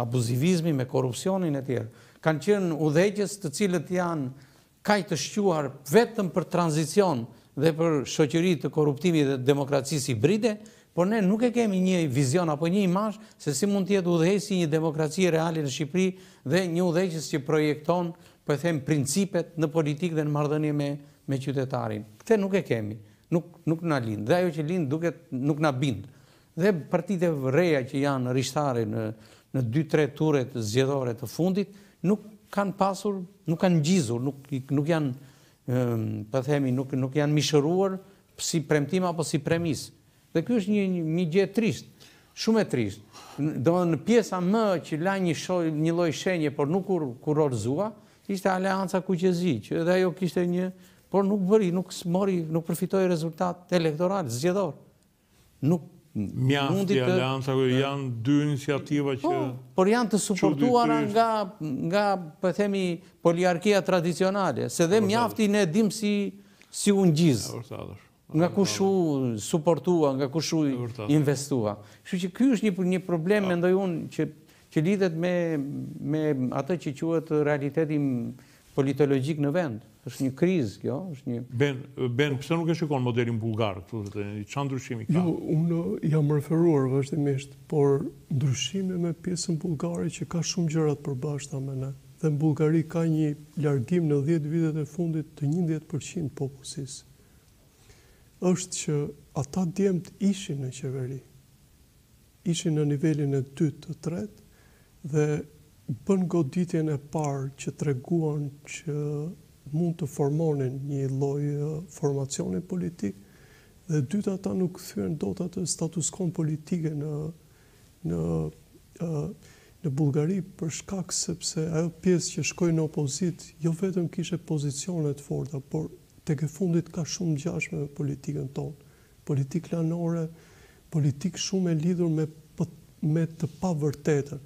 abuzivizmin, me korrupsionin etj. Kanë qenë udhëheqës të cilët janë kaq të shquar vetëm për tranzicion dhe për shoqëri të korruptimit dhe të demokracisë hibride, por ne nuk e kemi një vizion apo një imazh se si mund të jetë udhëheqësi i një demokracie reale në Shqipëri dhe një udhëheqës që projekton, po e them, principet në politikë dhe në marrëdhënie me me qytetarin. Këtë nuk e kemi. Nuk nuk na lind. Dhe ajo që lind duket nuk na bind. Dhe partitë e reja që janë rishtare në në dy tre turet zgjedhore të fundit nuk kanë pasur, nuk kanë ngjizur, nuk nuk janë po themi nuk nuk janë mishëruar si premtim apo si premisë. Dhe ky është një një gjë e trishtë. Shumë e trishtë. Domethënë në pjesa më që la një shoj, një lloj shenje, por nuk u kurorëzua, Ishte Aleanca Kuqezi, që edhe ajo kishte një, por nuk bëri, nuk mori, nuk përfitoi rezultat elektoral, zgjedhor. Nuk Mjafti, të... Aleanca, janë dy inisiativa po, që... por janë të suportuara nga, nga për po themi, oligarkia tradicionale, se dhe mjafti ne e dimë si, si u ngjiz. Nga kush u suportua, nga kush u investua. Kështu që ky është një problem mendoj unë, që që lidhet me me atë që quhet realiteti politologjik në vend. Është një krizë kjo, është një Ben, Ben, pse nuk e shikon modelin bullgar këtu të thënë, çfarë ndryshimi ka? Jo, unë jam referuar vazhdimisht, por ndryshimi me pjesën bullgare që ka shumë gjëra të përbashkëta me ne. Dhe në Bullgari ka një largim në dhjetë vitet e fundit të njëmbëdhjetë për qind të popullsisë. është që ata djemtë ishin në qeveri, ishin në nivelin e dytë të tretë dhe bënë goditjen e parë që treguan që mund të formonin një lloj formacioni politik dhe e dyta ata nuk thyen dot atë statuskon politike në në në Bullgari për shkak sepse ajo pjesë që shkoi në opozitë jo vetëm kishte pozicione të forta por Tek e fundit ka shumë ngjashmëri me politikën tonë, politikë klanore, politikë shumë e lidhur me me të pavërtetën,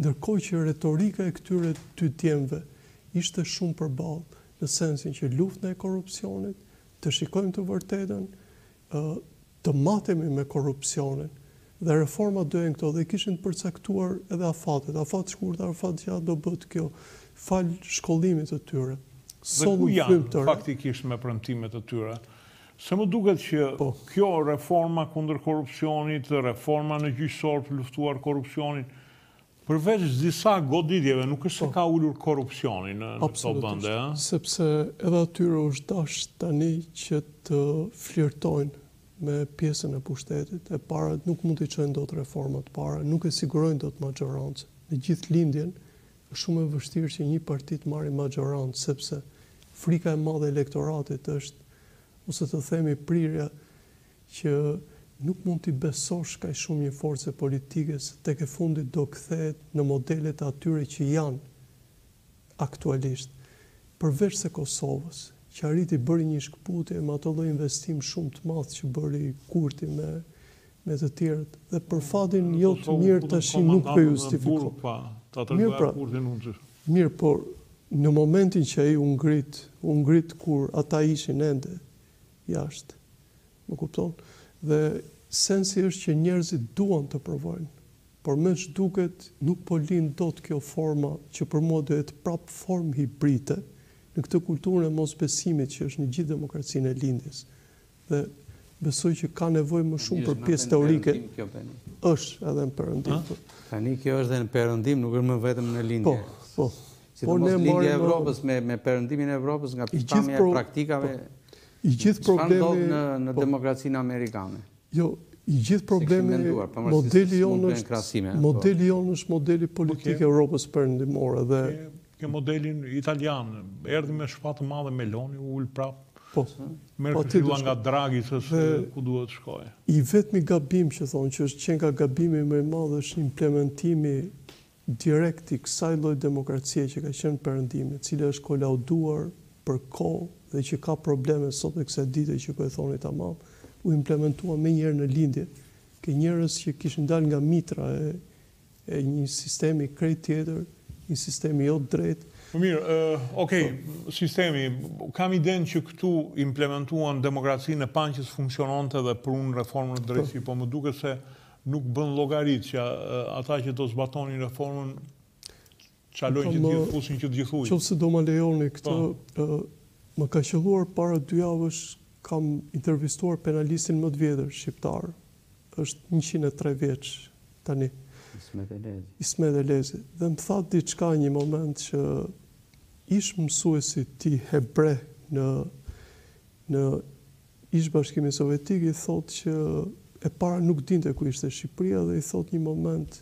ndërkohë që retorika e këtyre dy djemve ishte shumë përballë, në sensin që luftë ndaj korrupsionit, të shikojmë të vërtetën, të matemi me korrupsionin dhe reformat do jenë këto dhe i kishin përcaktuar edhe afatet, afat shkurtër, afat gjatë do bëhet kjo falë shkollimit të tyre. Dhe ku janë faktikisht me premtimet e tyre? Se më duket që kjo reforma kundër korrupsionit, reforma në gjyqësor për luftuar korrupsionin, Përveç disa goditjeve nuk është se ka ulur korrupsioni në këto vende, ëh? Absolutisht, sepse edhe atyre u është dashur tani që të flirtojnë me pjesën e pushtetit, e para nuk mund t'i çojnë dot reformat përpara, nuk e sigurojnë dot maxhorancën. Në gjithë lindjen është shumë e vështirë që një parti të marri maxhorancë, sepse frika e madhe e elektoratit është, ose të themi prirja që nuk mund t'i besosh kaq shumë një force politike se tek e fundit do kthehet në modelet e atyre që janë aktualisht. Përveçse Kosovës, që arriti bëri një shkëputje me atë investim shumë të madh që bëri Kurti me me të tjerët dhe për fatin jo të mirë tash nuk po justifikohet. Mirë pra, mirë por në momentin që ai u ngrit, u ngrit kur ata ishin ende jashtë. Më kupton? Dhe sensi është që njerëzit duan të provojnë. Por me ç'duket nuk po lind dot kjo forma që për mua do jetë prapë formë hibride në këtë kulturën e mosbesimit që është në gjithë demokracinë e lindjes. Dhe besoj që ka nevojë më shumë për pjesë teorike. Tani është më në perëndim kjo Beni. Është edhe në perëndim. Tani kjo është edhe në perëndim, nuk është më vetëm në lindje. Po, po. Sidomos Lindja e Evropës me Perëndimin e Evropës nga pikëpamja e praktikave, çfarë ndodh në demokracinë amerikane? Jo, i gjithë problemi, modeli jonë është modeli jonë është modeli politik i Evropës Perëndimore dhe ke modelin italian, erdhi me shpatë të madhe Meloni, u ul prap. Po. Merr këshilla nga Draghi se ku duhet të shkojë. I vetmi gabim që thonë që është qenka gabimi më i madh është implementimi direkt i kësaj lloj demokracie që ka qenë në Perëndim, e cila është kolauduar për kohë dhe që ka probleme sot e kësaj dite që po e thoni tamam, u implementua menjëherë në lindje, te njerëz që kishin dalë nga mitra e e një sistemi krejt tjetër, një sistemi jo të drejtë. Po mirë, ok, sistemi, kam idenë që këtu implementuan demokracinë e panë që s'funksiononte dhe prunë reformën në drejtësi, po më duket se Nuk bënë llogaritë që ata që do zbatonin reformën çalojnë që të gjithë fusin që të gjithë ujë. Nëse do ma lejoni këtë, më ka qelluar para dy javësh kam intervistuar penalistin më të vjetër shqiptar, është njëqind e tre vjeç tani. Ismet Elezi. Ismet Elezi. Dhe më tha diçka një moment që ish mësuesi i tij hebre në në Ish-Bashkimi Sovjetik i thotë që e para nuk dinte ku ishte Shqipëria dhe i thotë një moment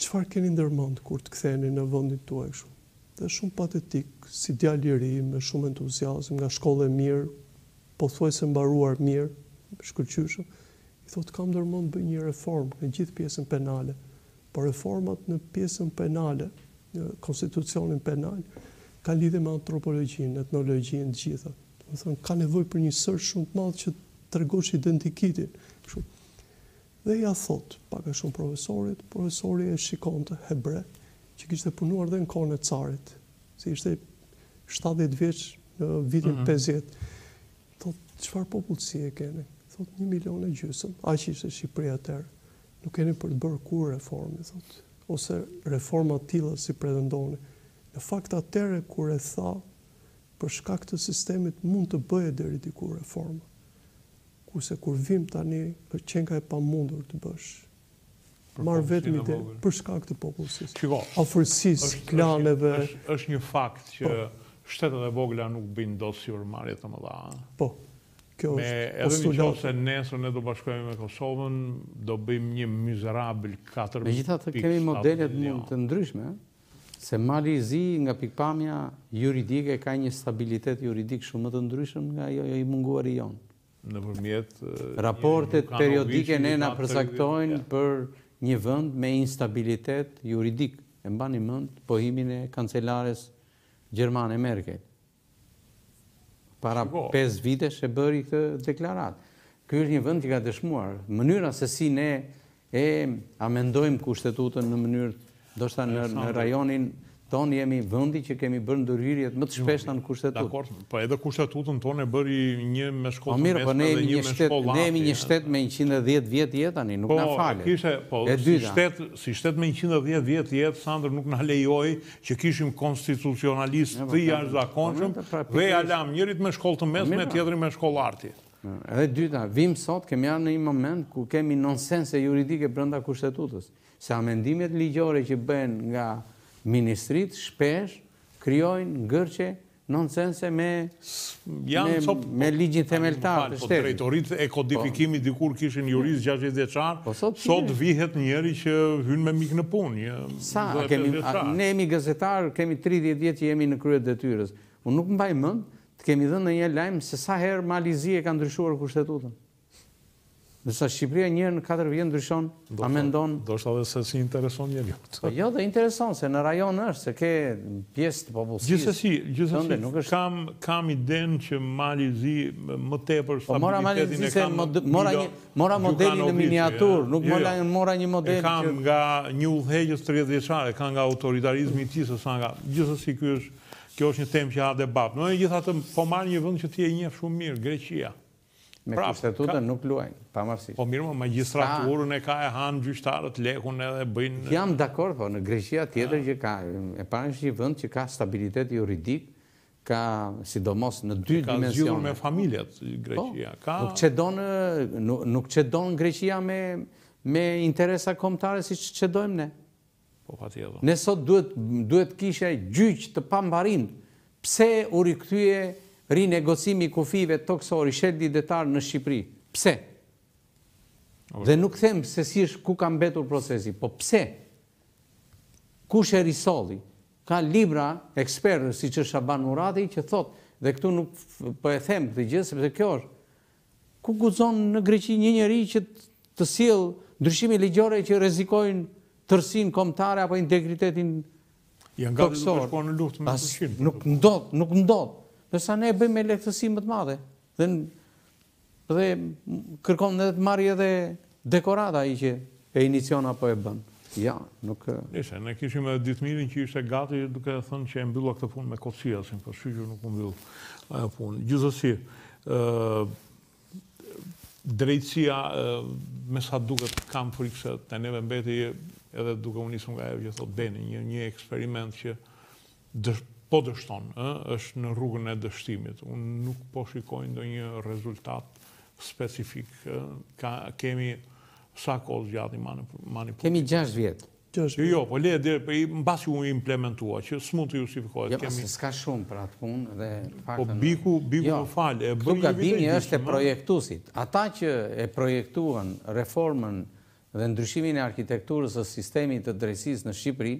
çfarë keni ndërmend kur të ktheheni në vendin tuaj kështu. Dhe shumë patetik, si djalë i ri, me shumë entuziazëm, nga shkollë e mirë, pothuajse mbaruar mirë, shkëlqyeshëm, i thotë kam ndërmend të bëj një reformë në gjithë pjesën penale, por reformat në pjesën penale, në konstitucionin penal, kanë lidhje me antropologjinë, etnologjinë, të gjitha. Domethënë ka nevojë për një search shumë të madh që tregosh identikitin. Kështu. Dhe ia thotë, pak a shumë profesorit, profesori e shikon, ishte hebre, që kishte punuar dhe në kohën e carit, se ishte 70 vjeç në vitin mm -hmm. 50. Thotë, çfarë popullsie keni? Thotë, një milion e gjysmë, aq ishte Shqipëria atëherë. Nuk keni për të bërë kurrë reformë, thotë, ose reforma të tilla si pretendoni. Në fakt atëherë kur e tha, Për shkak të sistemit mund të bëhej deri diku reforma, kurse kur vijmë tani qenka e pamundur të bësh. Marr vetëm ide për shkak të popullsisë, afërsisë, klaneve. Është një fakt që shtetet e vogla nuk bëjnë dot sipërmarrje të mëdha. Po. Kjo është postulat. Edhe në qoftë se nesër ne do bashkohemi me Kosovën, do bëhemi një mizerabël katër mijë. Megjithatë kemi modele të ndryshme. se Mali i Zi nga pikëpamja juridike ka një stabilitet juridik shumë më të ndryshëm nga ajo i munguari jonë. Nëpërmjet Raportet periodike ne na përcaktojnë për një vend me instabilitet juridik. E mbani mend pohimin e kancelares gjermane Merkel, Para pesë vitesh e bëri këtë deklaratë. Ky është një vend që ka dëshmuar mënyra se si ne e amendojmë Kushtetutën në mënyrë, ndoshta në rajonin tonë jemi vendi që kemi bërë ndërhyrjet më të shpeshta në Kushtetutë. Dakord, po edhe Kushtetutën tonë e bëri një me shkollë të mesme dhe një me shkollë arti. Ne jemi një shtet me 110 vjet jetë tani, nuk na falet. Po, si shtet me 110 vjet jetë, Sandër nuk na lejohet që kishim konstitucionalistë të jashtëzakonshëm dhe ia lamë njërit me shkollë të mesme e tjetrit me shkollë arti. Edhe e dyta, vijmë sot, kemi ardhur në një moment ku kemi nonsense juridike brenda Kushtetutës, se amendimet ligjore që bëhen nga ministritë shpesh krijojnë ngërçe Nonsense me me ligjin themeltar të shtetit. Drejtoritë e kodifikimit dikur kishin juristë 60 vjeçarë, sot vihet njëri që hyn me mik në punë. Sa kemi ne jemi gazetarë, kemi 30 vjet që jemi në krye të detyrës. Unë nuk mbaj mend të kemi dhënë ndonjë lajm se sa herë Mali i Zi e ka ndryshuar Kushtetutën. Ndërsa Shqipëria një herë në katër vjet ndryshon, a mendon? Ndoshta dhe se s'i intereson njeri. Jo dhe intereson, se në rajon është, se ke pjesë të popullsisë. Gjithsesi, gjithsesi, kam, kam idenë që Mali i Zi më tepër po, stabilitetin e ka nga Milo, Mora modelin në miniaturë, nuk jo, jo. mora një model që... E ka nga një udhëheqje 30 vjeçare, e ka nga autoritarizmi i tij, sesa nga... Gjithsesi, kjo është, kjo është një temë që ha debat. Megjithatë, po marr një vend që ti e njeh shumë mirë, Greqia. Me kushtetutën nuk luajnë, pavarësisht. Po mirë, magjistraturën e ka e hanë gjyqtarët lekun edhe bëjnë. Jam dakord, po në Greqi ka tjetër gjë ka. E para është një vend që ka stabilitet juridik, ka sidomos në dy dimensione. Ka zgjidhur me familjet Greqia. Po, nuk cedon, nuk cedon Greqia me interesa kombëtare siç cedojmë ne. Ne sot duhet duhet të kishe gjyq të pambarimtë pse u rikthye rinegocimi i kufijve tokësorë i shelfit detar në Shqipëri pse dhe nuk them se si është ku ka mbetur procesi po pse kush e risolli ka libra ekspertësh siç është Shaban Murati që thotë dhe këtu nuk po e them këtë gjë sepse kjo është Ku guxon në Greqi një njeri që të sjellë ndryshime ligjore që rrezikojnë tërësinë kombëtare apo integritetin tokësor? Janë gati duke shkuar në luftë me Turqinë. Nuk ndodh, nuk ndodh. Ndërsa ne e bëjmë me lehtësinë më të madhe dhe dhe kërkon edhe të marrë edhe Dekorata ai që e inicion apo e bën. Jo, nuk. Se ne kishim edhe Ditmirin që ishte gati duke thënë që e mbylla këtë punë me Kociasin, po kështu që nuk u mbyll ajo punë. Gjithsesi, ë drejtësia me sa duket kam frikë se te neve mbeti edhe duke u nisur nga ajo që tha Beni, një një eksperiment që Po dështon, ë, është në rrugën e dështimit. Unë nuk po shikoj ndonjë rezultat specifik. Ka, kemi, sa kohë zgjati implementimi? Kemi 6 vjet. Jo, jo, po le, po mbasi u implementua, që s'mund të justifikohet. Jo, pasi s'ka shumë për atë punë dhe fakti... Po BKH, BKH jo, më fal, ka bërë një vit e gjysmë. Këtu gabimi është te projektuesit. Ata që e projektuan reformën dhe ndryshimin e arkitekturës së sistemit të drejtësisë në Shqipëri,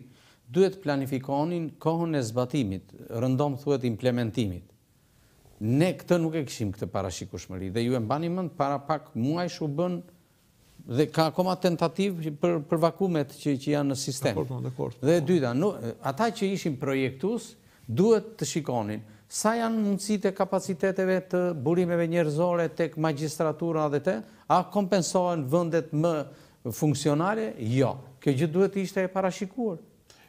duhet të planifikonin kohën e zbatimit, rëndom thuhet implementimit. Ne këtë nuk e kishim këtë parashikueshmëri dhe ju e mbani mend para pak muajsh u bënë dhe ka akoma tentativë për për vakumet që që janë në sistem. Dhe e dyta, ata që ishin projektues Duhet të shikonin, sa janë mundësitë e kapaciteteve të burimeve njerëzore tek magjistratura dhe të, a kompensohen vendet më funksionale? Jo. Kjo gjë duhet të ishte e parashikuar.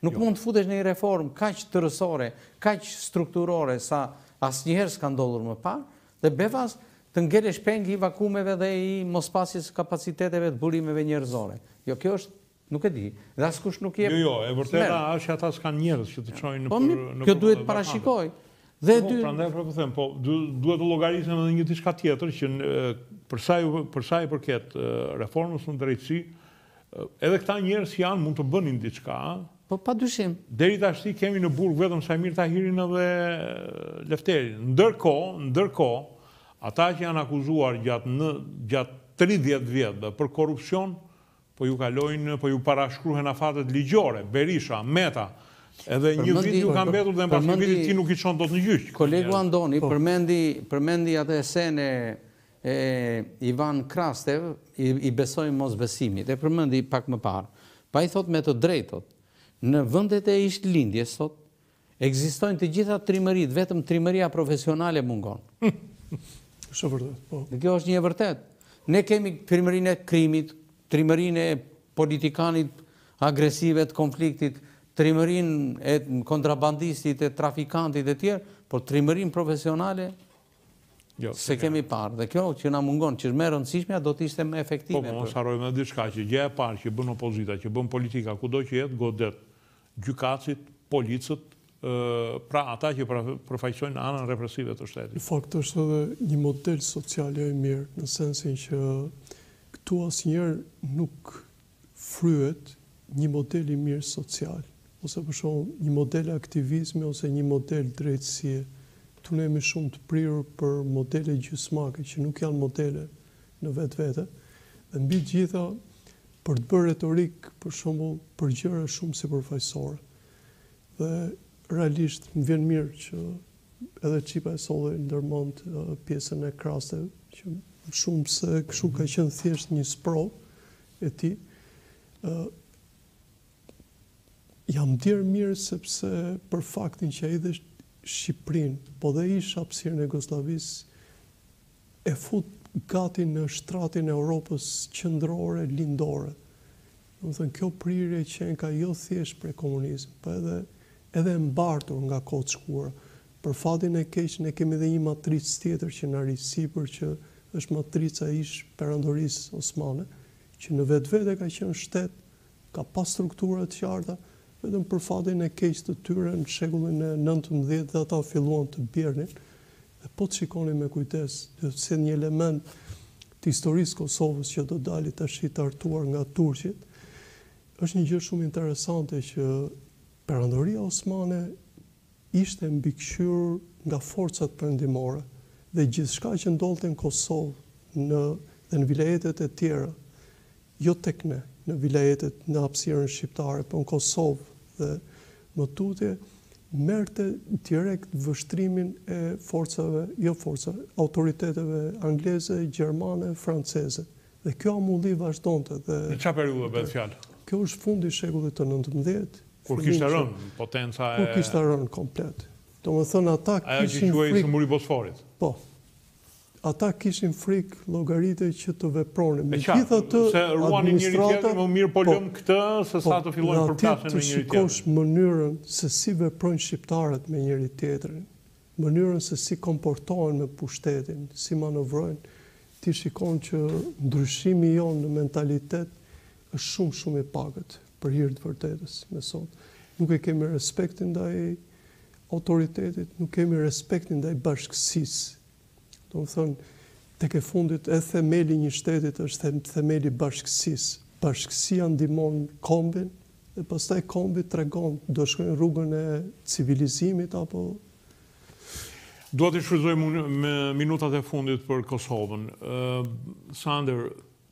Nuk mund të futesh në një reformë kaq tërësore, kaq strukturore sa asnjëherë s'ka ndodhur më parë dhe befas të ngelesh peng i vakumeve dhe i mospasjes së kapaciteteve të burimeve njerëzore. Jo, kjo është Nuk e di. Dhe askush nuk jep. Jo, jo, e vërteta është që ata s'kanë njerëz që të çojnë nëpër. Po mirë, kjo duhet të parashikohej. Dhe dy. Prandaj pra po them, po duhet të llogarisim edhe një diçka tjetër që për sa për sa i përket reformës në drejtësi, edhe këta njerëz që janë mund të bënin diçka. Po pa dyshim. Deri tashti kemi në burg vetëm Saimir Tahirin edhe Lefterin. Ndërkohë, ndërkohë, ata që janë akuzuar gjatë në gjatë 30 vjetëve për korrupsion Po ju kalojnë, po ju parashkruhen afatet ligjore, Berisha, Meta, edhe një vit ju ka mbetur dhe mbas një viti ti nuk i çon dot në gjyq. Kolegu Andoni përmendi, përmendi atë esenë e e Ivan Krastev, i i besojmë mosbesimit, e përmendi pak më parë. Po ai thotë me të drejtë, thotë, në vendet e ish-lindjes, thotë, Ekzistojnë të gjitha trimëritë, vetëm trimëria profesionale mungon. Është e vërtetë, po. Dhe kjo është një e vërtetë. Ne kemi trimërinë e krimit, trimërinë e politikanit agresive të konfliktit, trimërinë e kontrabandistit, e trafikantit e tjerë, por trimërinë profesionale jo, s'e kemi parë. Dhe kjo që na mungon, që është më e rëndësishmja, do të ishte më efektive. Po, po, mos harrojmë edhe diçka që gjëja e parë që bën opozita, që bën politika, kudo që të jetë godet gjykatësit, policët, pra ata që përfaqësojnë anën represive të shtetit. Në fakt është edhe një model social jo i mirë në sensin që këtu asnjëherë nuk fryhet një model i mirë social ose për shembull një model aktivizmi ose një model drejtësie. Këtu ne jemi shumë të prirur për modele gjysmake që nuk janë modele në vetvete dhe mbi të gjitha për të bërë retorikë, për shembull, për gjëra shumë sipërfaqësore. Dhe realisht më vjen mirë që edhe Çipa e solli ndërmend pjesën e Krastev, që shumë se kështu ka qenë thjesht një sprovë e tij. Ë jam ndier mirë sepse për faktin që ai dhe Shqipërinë, po dhe ish hapësirën e Jugosllavisë, e fut gati në shtratin e Europës qendrore lindore. Domethënë kjo prirje qenka jo thjesht prej komunizmit, po edhe edhe e mbartur nga kohët e shkuara. Për fatin e keq ne kemi dhe një matricë tjetër që na rri sipër që është matrica e ish Perandorisë Osmane, që në vetvete ka qenë shtet Ka pas struktura të qarta, vetëm për fatin e keq të tyre në shekullin e nëntëmbëdhjetë dhe ata filluan të bjernin dhe po të shikoni me kujdes do sjell një element të historisë së Kosovës që do dali tash i hartuar nga turqit. Është një gjë shumë interesante që Perandoria Osmane ishte mbikëqyrur nga forcat perëndimore dhe gjithçka që ndodhte në Kosovë në dhe në vilajetet e tjera, jo tek ne, në vilajetet në hapësirën shqiptare, po në Kosovë dhe më tutje, merrte direkt vështrimin e forcave, jo forcave, autoriteteve angleze, gjermane, franceze. Dhe kjo amulli vazhdonte dhe. Në çfarë periudhe bëhet fjalë? Kjo është fundi i shekullit të nëntëmbëdhjetë. Kur kishte rënë potenca e. Kur kishte rënë komplet. Domethënë ata kishin frikë. Ajo që quhej Sëmuri i Bosforit. Po. Ata kishin frikë llogaritë që të vepronin. Megjithatë, se ruanin njëri tjetrin, më mirë po lëmë këtë se sa të fillojmë të përplasemi me njëri tjetrin. Po, aty të shikosh mënyrën se si veprojnë shqiptarët me njëri tjetrin, mënyrën se si komportohen me pushtetin, si manovrojnë, Ti shikon që ndryshimi jonë në mentalitet është shumë shumë i pakët për hir të vërtetës me sot. Nuk e kemi respektin ndaj autoritetit, nuk kemi respektin ndaj bashkësisë. Domethënë tek e fundit edhe themeli i një shtetit është themeli i bashkësisë. Bashkësia ndihmon kombin dhe pastaj kombi tregon, do shkojnë rrugën e civilizimit apo Dua t'i shfrytëzoj minutat e fundit për Kosovën. Sander,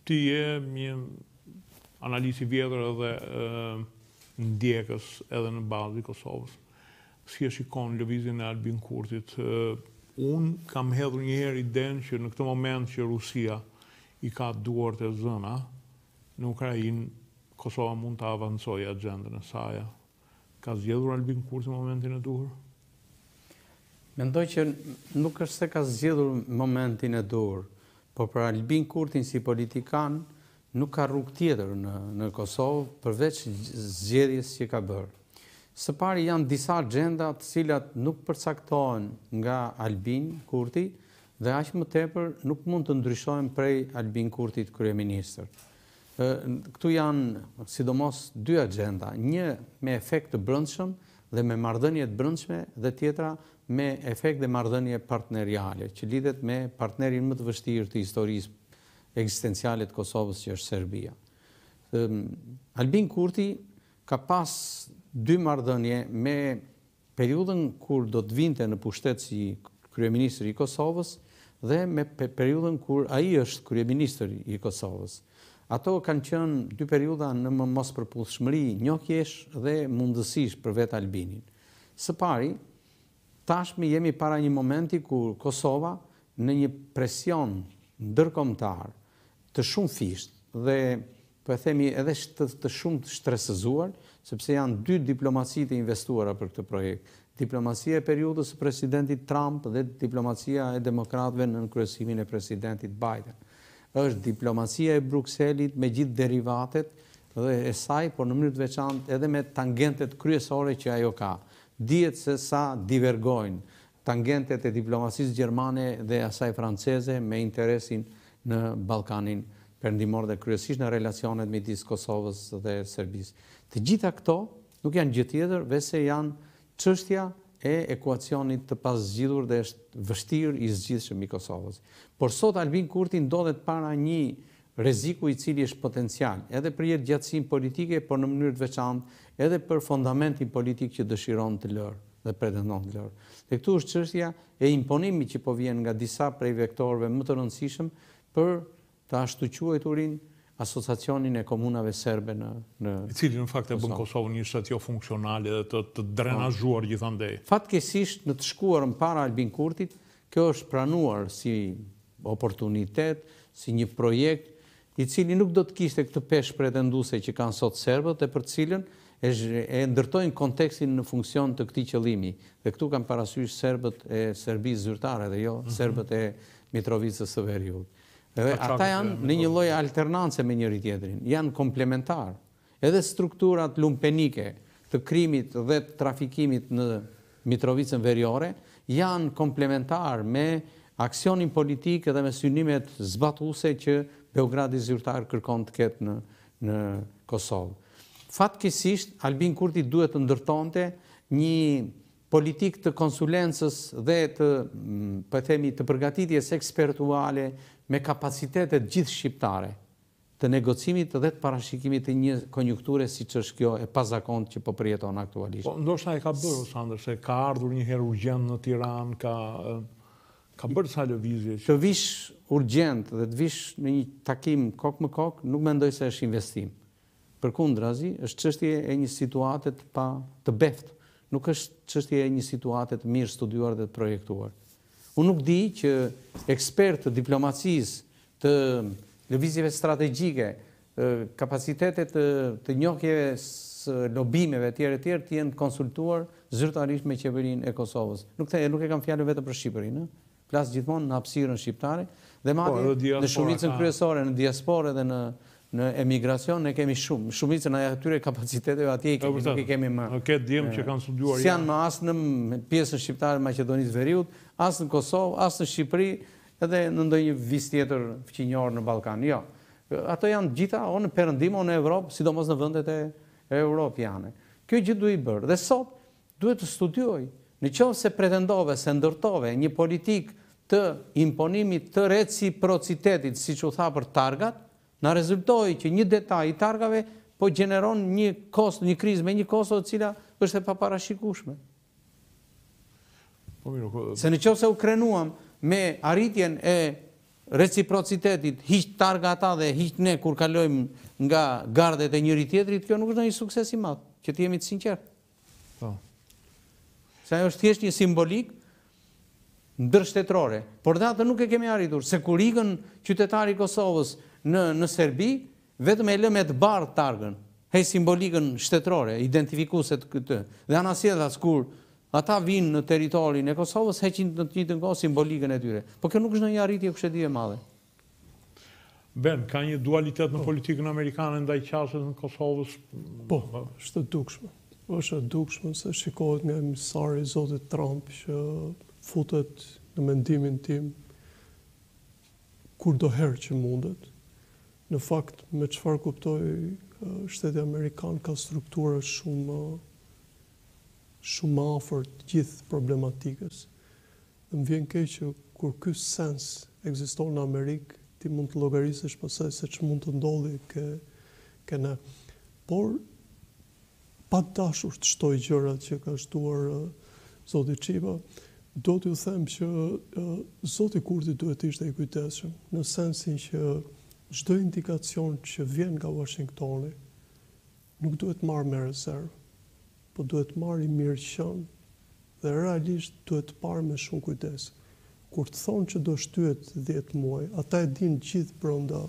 ti je një analist i vjetër edhe ndjekës edhe në bazë i Kosovës. Si e shikon lëvizjen e Albin Kurtit? Unë kam hedhur një herë idenë që në këtë moment që Rusia i ka duart e zëna në Ukrainë, Kosova mund të avancojë agjendën e saja Ka zgjedhur Albin Kurti momentin e duhur? Mendoj që nuk është se ka zgjedhur momentin e duhur, por për Albin Kurtin si politikan nuk ka rrugë tjetër në në Kosovë përveç zgjedhjes që ka bërë. Së pari janë disa axhenda të cilat nuk përcaktohen nga Albin Kurti dhe aq më tepër nuk mund të ndryshohen prej Albin Kurtit kryeministër. Këtu janë sidomos dy axhenda, një me efekt të brendshëm dhe me marrëdhënie të brendshme dhe tjetra me efekt dhe marrëdhënie partneriale, që lidhet me partnerin më të vështirë të historisë ekzistenciale të Kosovës që është Serbia. Albin Kurti ka pas dy marrëdhënie me periudhën kur do të vinte në pushtet si kryeministër i Kosovës dhe me periudhën kur ai është kryeministër i Kosovës. Ato kanë qenë dy periudha në mospërputhshmëri njohjesh dhe mundësish për vetë Albinin. Së pari, tashmë jemi para një momenti kur Kosova në një presion ndërkombëtar të shumëfishtë dhe Po e themi edhe të shumështresëzuar, sepse janë dy diplomaci të investuara për këtë projekt. Diplomacia e periudhës së presidentit Trump dhe diplomacia e demokratëve nën kryesimin e presidentit Biden. Është diplomacia e Brukselit me gjithë derivatet e e saj, por në mënyrë të veçantë edhe me tangentet kryesore që ajo ka. Dihet se sa divergojnë tangentet e diplomacisë gjermane dhe asaj franceze me interesin në Ballkanin Perëndimor dhe kryesisht në relacionet midis Kosovës dhe Serbisë. Të gjitha këto nuk janë gjë tjetër veçse janë çështja e ekuacionit të pazgjidhur dhe të vështirë i zgjidhshëm i Kosovës. Por sot Albin Kurti ndodhet para një Rreziku i cili është potencial edhe për jetëgjatësinë politike por në mënyrë të veçantë edhe për fondamentin politik që dëshiron të lërë dhe pretendon të lërë. Dhe këtu është çështja e imponimit që po vjen nga disa prej vektorëve më të rëndësishëm për të ashtuquajturin Asociacionin e Komunave Serbe në Kosovë. I cili në fakt e bën Kosovën një shtet jofunksional dhe të drenazhuar gjithandej. Fatkeqësisht në të shkuarën para Albin Kurtit Kjo është pranuar si oportunitet, si një projekt, i cili nuk do të kishte këtë peshë pretenduese që kanë sot serbët e për të cilën e ndërtojnë kontekstin në funksion të këtij qëllimi. Dhe këtu kam parasysh serbët e Serbisë zyrtare dhe jo serbët e Mitrovicës së Veriut. Dhe ata janë në një lloj alternance me njëri-tjetrin, janë komplementarë. Edhe strukturat lumpenike të krimit dhe të trafikimit në Mitrovicën Veriore janë komplementarë me aksionin politik dhe me synimet zbatuese që Beogradi zyrtar kërkon të ketë në në Kosovë. Fatkeqësisht, Albin Kurti duhet të ndërtonte një politikë të konsulencës dhe të, po e themi, të përgatitjes ekspertuale me kapacitetet gjithëshqiptare. të negocimit dhe të parashikimit të një konjunkture siç është kjo e pazakontë që po përjeton aktualisht. Po, ndoshta e ka bërë o Sandër, se ka ardhur një herë urgjent në Tiranë, ka ka bërë disa lëvizje që. Të vish urgjent dhe të vish në një takim kokë më kokë, nuk mendoj se është investim. Përkundrazi, është çështje e një situate të pa të beftë, nuk është çështje e një situate të mirëstudiuar dhe të projektuar. Unë nuk di që ekspertë të diplomacisë, të lëvizjeve strategjike, kapacitete të të njohjeve së lobimeve etj etj të jenë konsultuar zyrtarisht me Qeverinë e Kosovës. Nuk e, nuk e kam fjalën vetëm për Shqipërinë, ëh. Flas gjithmonë në hapësirën shqiptare dhe madje në shumicën kryesore në diasporë edhe në Në emigracion ne kemi shumë, shumicën e atyre kapaciteteve atje i kemi, nuk i kemi më. Vërtet. Këta djem që kanë studiuar jashtë. S'janë më as në pjesën shqiptare të Maqedonisë së Veriut, as në Kosovë, as në Shqipëri, edhe në ndonjë vis tjetër fqinjor në Ballkan. Jo. Ato janë të gjitha o në Perëndim o në Evropë, sidomos në vendet europiane. Kjo gjë duhej bërë. Dhe sot Duhet të studiojë. Në qoftë se pretendove se ndërtove një politikë të imponimit të reciprocitetit, siç u tha për targat, na rezultoi që një detaj i targave po gjeneron një kosto, një krizë me një kosto e cila është e paparashikueshme. Po mirë, po... Se në qoftë se u krenuam me arritjen e reciprocitetit, hiq targa ata dhe hiq ne kur kalojmë nga gardhet e njëri tjetrit, kjo nuk është ndonjë sukses i madh, që të jemi të sinqertë. Po. Se ajo është thjesht një simbolikë ndërshtetërore. Por dhe atë nuk e kemi arritur, se kur ikën qytetari i Kosovës në, në Serbi, vetëm e lë më të bardhë targën, heq simbolikën shtetërore, identifikuese të vetë. Dhe anasjelltas kur ata vijnë në territorin e Kosovës, heqin në të njëjtën kohë simbolikën e tyre. Po kjo nuk është ndonjë arritje kushedi e madhe. Ben, ka një dualitet në po. politikën amerikane ndaj qasjes së Kosovës? Po, është e dukshme. është e dukshme se shikohet nga emisari i zotit Trump që futet në mendimin tim kurdoherë që mundet. Në fakt, me çfarë kuptoj, shteti Amerikan ka struktura shumë më afër të gjithë problematikës. Më vjen keq që kur ky sens ekziston në Amerikë, ti mund të llogarisësh pastaj se ç'mund të ndodhë ke ne. Por pa dashur të shtoj gjërat që ka shtuar zoti Çipa, do t'ju them që zoti Kurti duhet të ishte i kujdesshëm, në sensin që çdo indikacion që vjen nga Uashingtoni nuk duhet marrë me rezervë. Po duhet të marrë i mirëqenë dhe realisht duhet parë me shumë kujdes. Kur të thonë që do shtyhet dhjetë muaj, ata e dinë gjithë brenda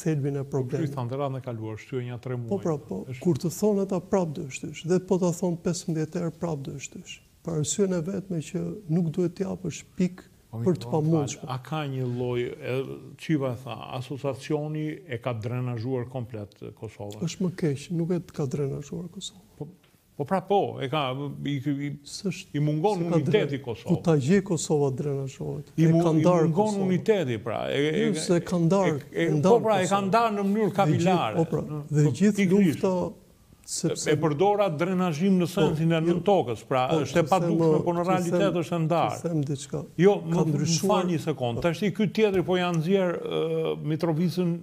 thelbin e problemit. Po këtë thanë dhe radhën e kaluar, shtyje nja tre muaj. Po pra, po kur të thonë ata prapë do e shtysh, dhe po ta thonë pesëmbëdhjetë herë prapë do e shtysh. Për arsyen e vetme që nuk duhet të japësh pikë për të pamundshme. A ka një lloj, Çiva e tha, asociacioni e ka drenazhuar komplet Kosovën. Është më keq, nuk e ka drenazhuar Kosovën. Po, po pra po, e ka, i mungon uniteti Kosovës. Ku ta gjej Kosova drenazhohet, e ka ndarë Kosovën. I mungon uniteti, pra. Jo, se e ka ndarë, e ka ndarë Kosovën. Po pra, e ka ndarë në mënyrë kapilare. Po pra, dhe gjithë lufta E përdora drenazhim në sensin e nën tokës, pra është e padukshme, por në realitet është e ndarë. Jo, më fal një sekondë. Tashti ky tjetri po ia nxjerr Mitrovicën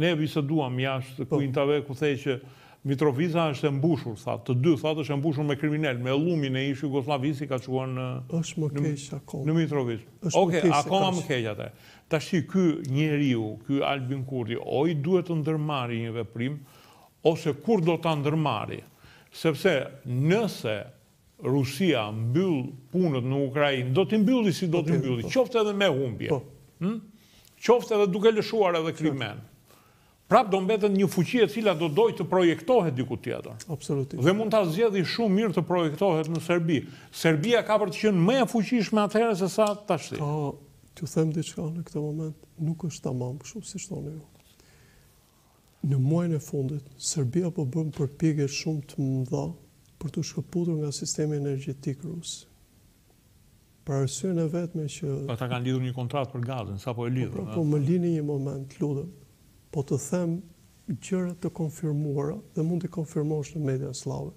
ne s'e duam jashtë kujtove ku the që Mitrovica është e mbushur, tha, të dy, tha, është e mbushur me kriminelë, me llumin e ish-Jugosllavisë i ka çuar në Është më keq akoma. Në Mitrovicë. Është më keq. Okej, akoma më keq atë. Tashti ky njeriu, ky Albin Kurti, o i duhet të ndërmarrë një veprim, Ose kur do ta ndërmarri? Sepse nëse Rusia mbyll punët në Ukrainë, do t'i mbylli si do t'i mbylli, qoftë edhe me humbje, ëh? Qoftë edhe duke lëshuar edhe Krimenë. Prapë do mbetet një fuqi e cila do dojë të projektohet diku tjetër. Absolutisht. Dhe mund ta zgjedhi shumë mirë të projektohet në Serbi. Serbia ka për të qenë më e fuqishme atëherë se sa tashti. Ka, t'ju them diçka në këtë moment, nuk është tamam kështu siç thoni ju. Në muajin e fundit, Serbia po bën përpjekje shumë të mëdha për t'u shkëputur nga sistemi energjetik rus. Për arsyen e vetme që. Ata kanë lidhur një kontratë për gazin, sapo e lidhën. Po, pra, po më lini një moment, lutem. Po të them gjëra të konfirmuara dhe mund t'i konfirmosh në media sllave.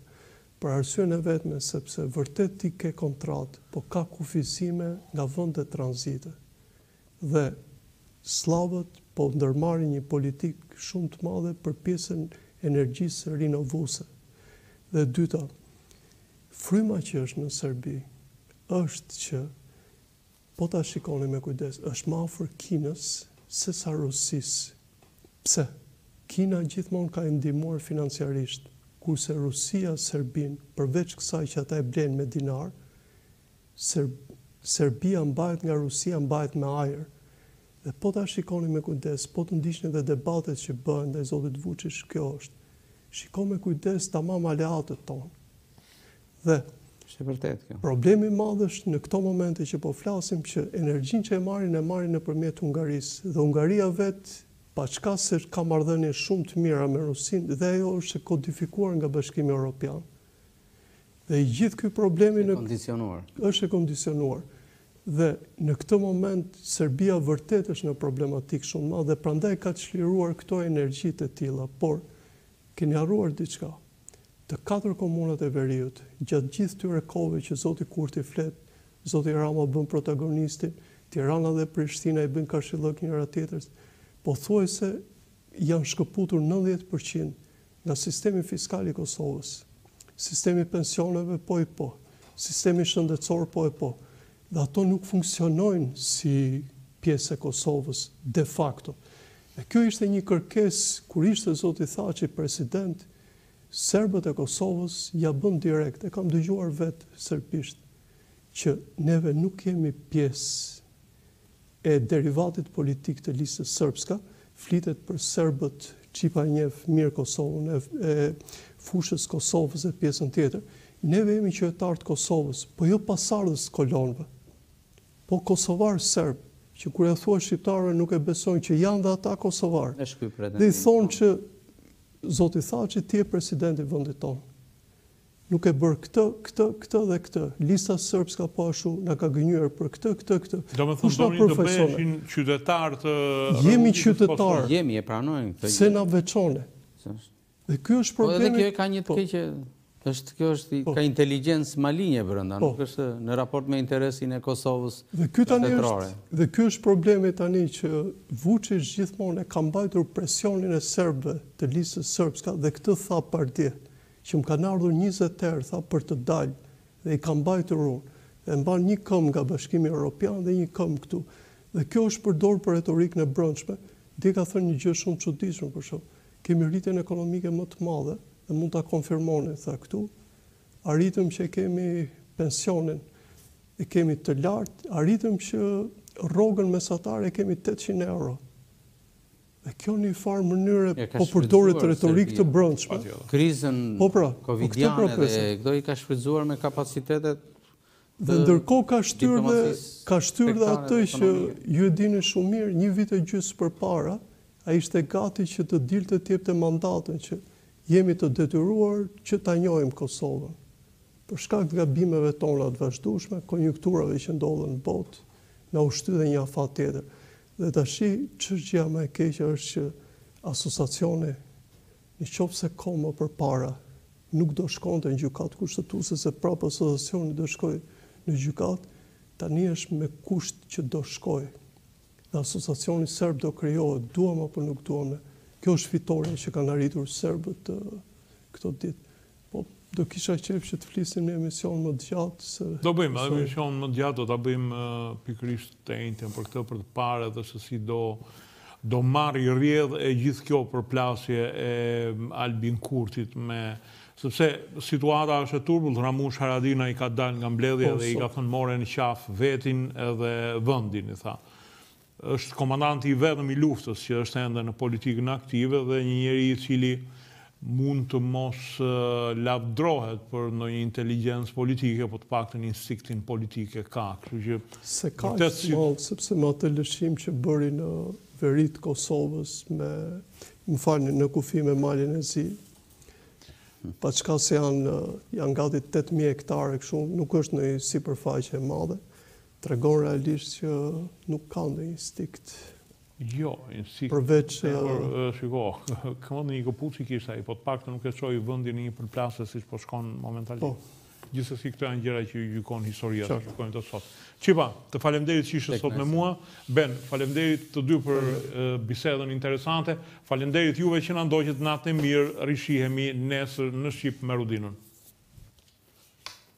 Për arsyen e vetme sepse vërtet ti ke kontratë, po ka kufizime nga vende tranzite. Dhe sllavët po ndërmarrin një politikë shumë të madhe për pjesën e energjisë rinovuese. Dhe e dyta, fryma që është në Serbi është që po ta shikoni me kujdes, është më afër Kinës se sa Rusisë. Pse? Kina gjithmonë e ka ndihmuar financiarisht, kurse Rusia Serbinë, përveç kësaj që ata e blejnë me dinarë, Serbia mbahet nga Rusia mbahet me ajër dhe po ta shikoni me kujdes po të ndiqni dhe debatet që bëhen ndaj zotit Vuçiç kjo është shiko me kujdes tamam aleatët tanë dhe Është e vërtetë kjo. Problemi i madh është në këto momente që po flasim që energjinë që e marrin e marrin nëpërmjet Hungarisë dhe Hungaria vetë paçka se ka marrëdhënie shumë të mira me Rusinë dhe ajo është e kodifikuar nga Bashkimi Europian Dhe i gjithë ky problemi është e kondicionuar. Dhe në këtë moment Serbia vërtet është në problematik shumë të madhe dhe prandaj ka çliruar këto energji të tilla, por keni harruar diçka. Të katër komunat e veriut, gjatë gjithë këtyre kohëve që zoti Kurti flet, zoti Rama bën protagonistin, Tirana dhe Prishtina i bëjnë karshillëk njëra tjetrës, pothuajse Janë shkëputur nëntëdhjetë për qind nga sistemi fiskal i Kosovës. Sistemi i pensioneve po e po. Sistemi shëndetësor po e po. Dhe ato nuk funksionojnë si pjesë e Kosovës de facto. E kjo ishte një kërkesë kur ishte zoti Thaçi president, serbët e Kosovës ia bënë direkt, e kam dëgjuar vetë serbisht, që neve nuk jemi pjesë e derivatit politik të Listës Serbska, flitet për serbët Çipa e njeh mirë Kosovën e fushës Kosovës dhe pjesën tjetër. Neve jemi qytetarë të Kosovës, po jo pasardhës të kolonëve. Po kosovarë serbë, që kur ja thua shqiptarëve nuk e besojnë që janë dhe ata kosovarë. Dhe i thonë që zoti Thaçi ti je president i vendit tonë. Nuk ke bërë këtë, këtë, këtë dhe këtë. Lista sërpska po ashtu na ka gënjyer për këtë, këtë, këtë. Domethënë donin të bëheshin qytetarë të Republikës së Kosovës. Jemi, e pranojmë këtë gjë. Se na veçone. Dhe ky është problemi. Po edhe kjo ka një të keqe, është kjo është po. ka inteligjencë malinje brenda, po. nuk është në raport me interesin e Kosovës. Dhe ky tani është dhe ky është problemi tani që Vuçiç gjithmonë e ka mbajtur presionin e serbëve të listës sërpska dhe këtë tha pardje. Që më kanë ardhur njëzet herë tha për të dalë dhe i kam mbajtur unë. E mban një këmbë nga Bashkimi Europian dhe një këmbë këtu. Dhe kjo është përdor për retorikën e brendshme. Dje ka thënë një gjë shumë të çuditshme, për shembull, kemi rritjen ekonomike më të madhe dhe mund ta konfirmoni, tha këtu, arritëm që e kemi pensionin e kemi të lartë, arritëm që rrogën mesatare e kemi tetëqind euro. Dhe kjo në një farë mënyre po përdoret retorikë të brendshme. Krizën po pra, po këtë pra presë. Këto i ka shfrytëzuar me kapacitetet Dhe ndërkohë ka shtyrë dhe, ka shtyrë dhe atë që ju e dini shumë mirë, një vit e gjysë përpara, ai ishte gati që të dilte të jepte mandatën që jemi të detyruar që ta njohim Kosovën. Për shkak të gabimeve tona të vazhdushme, konjunkturave që ndodhën në botë, na u shty dhe një afat tjetër. Dhe tashi ç'është gjëja më e keqe është që asosacioni në qoftë se kohë më përpara nuk do shkonte në gjykatë kushtetuese se prapë asosacioni do shkojë në gjykatë tani është me kusht që do shkojë dhe asosacioni serb do krijohet duam apo nuk duam ne kjo është fitore që kanë arritur serbët këto ditë Po do kisha qejf që të flisim një emision më të gjatë se Do bëjmë edhe emision më të gjatë, do ta bëjmë pikërisht të enjten për këtë për të parë edhe se si do do marrë rrjedhë e gjithë kjo përplasje e Albin Kurtit me sepse situata është e turbullt, Ramush Haradinaj ka dalë nga mbledhja po, dhe i ka thënë more në qafë vetin edhe vendin, i tha. Është komandanti i vetëm i luftës që është ende në politikën aktive dhe një njeri i cili mund të mos lavdrohet për ndonjë inteligjencë politike, po të paktën instiktin politik e ka, kështu që S'e ka aq të madh, sepse me atë lëshim që bëri në veri të Kosovës me, më falni, në kufi me Malin e Zi, paçka se janë janë gati tetë mijë hektare kështu, nuk është ndonjë sipërfaqe e madhe. Tregon realisht që nuk ka ndonjë instinkt. Jo, instinkt. Përveç shiko, këmbën në një këpucë ia kishte ai, po të paktën nuk e çoi vendin në një përplasje siç po shkon momentalisht. Po. Gjithsesi këto janë gjëra që i gjykon historia, që gjykon të sotmen. Çipa, të faleminderit që ishe sot me mua. Ben, faleminderit të dy për bisedën interesante. Faleminderit juve që na ndoqët, natën e mirë, rishihemi nesër në Shqip me Rudinën.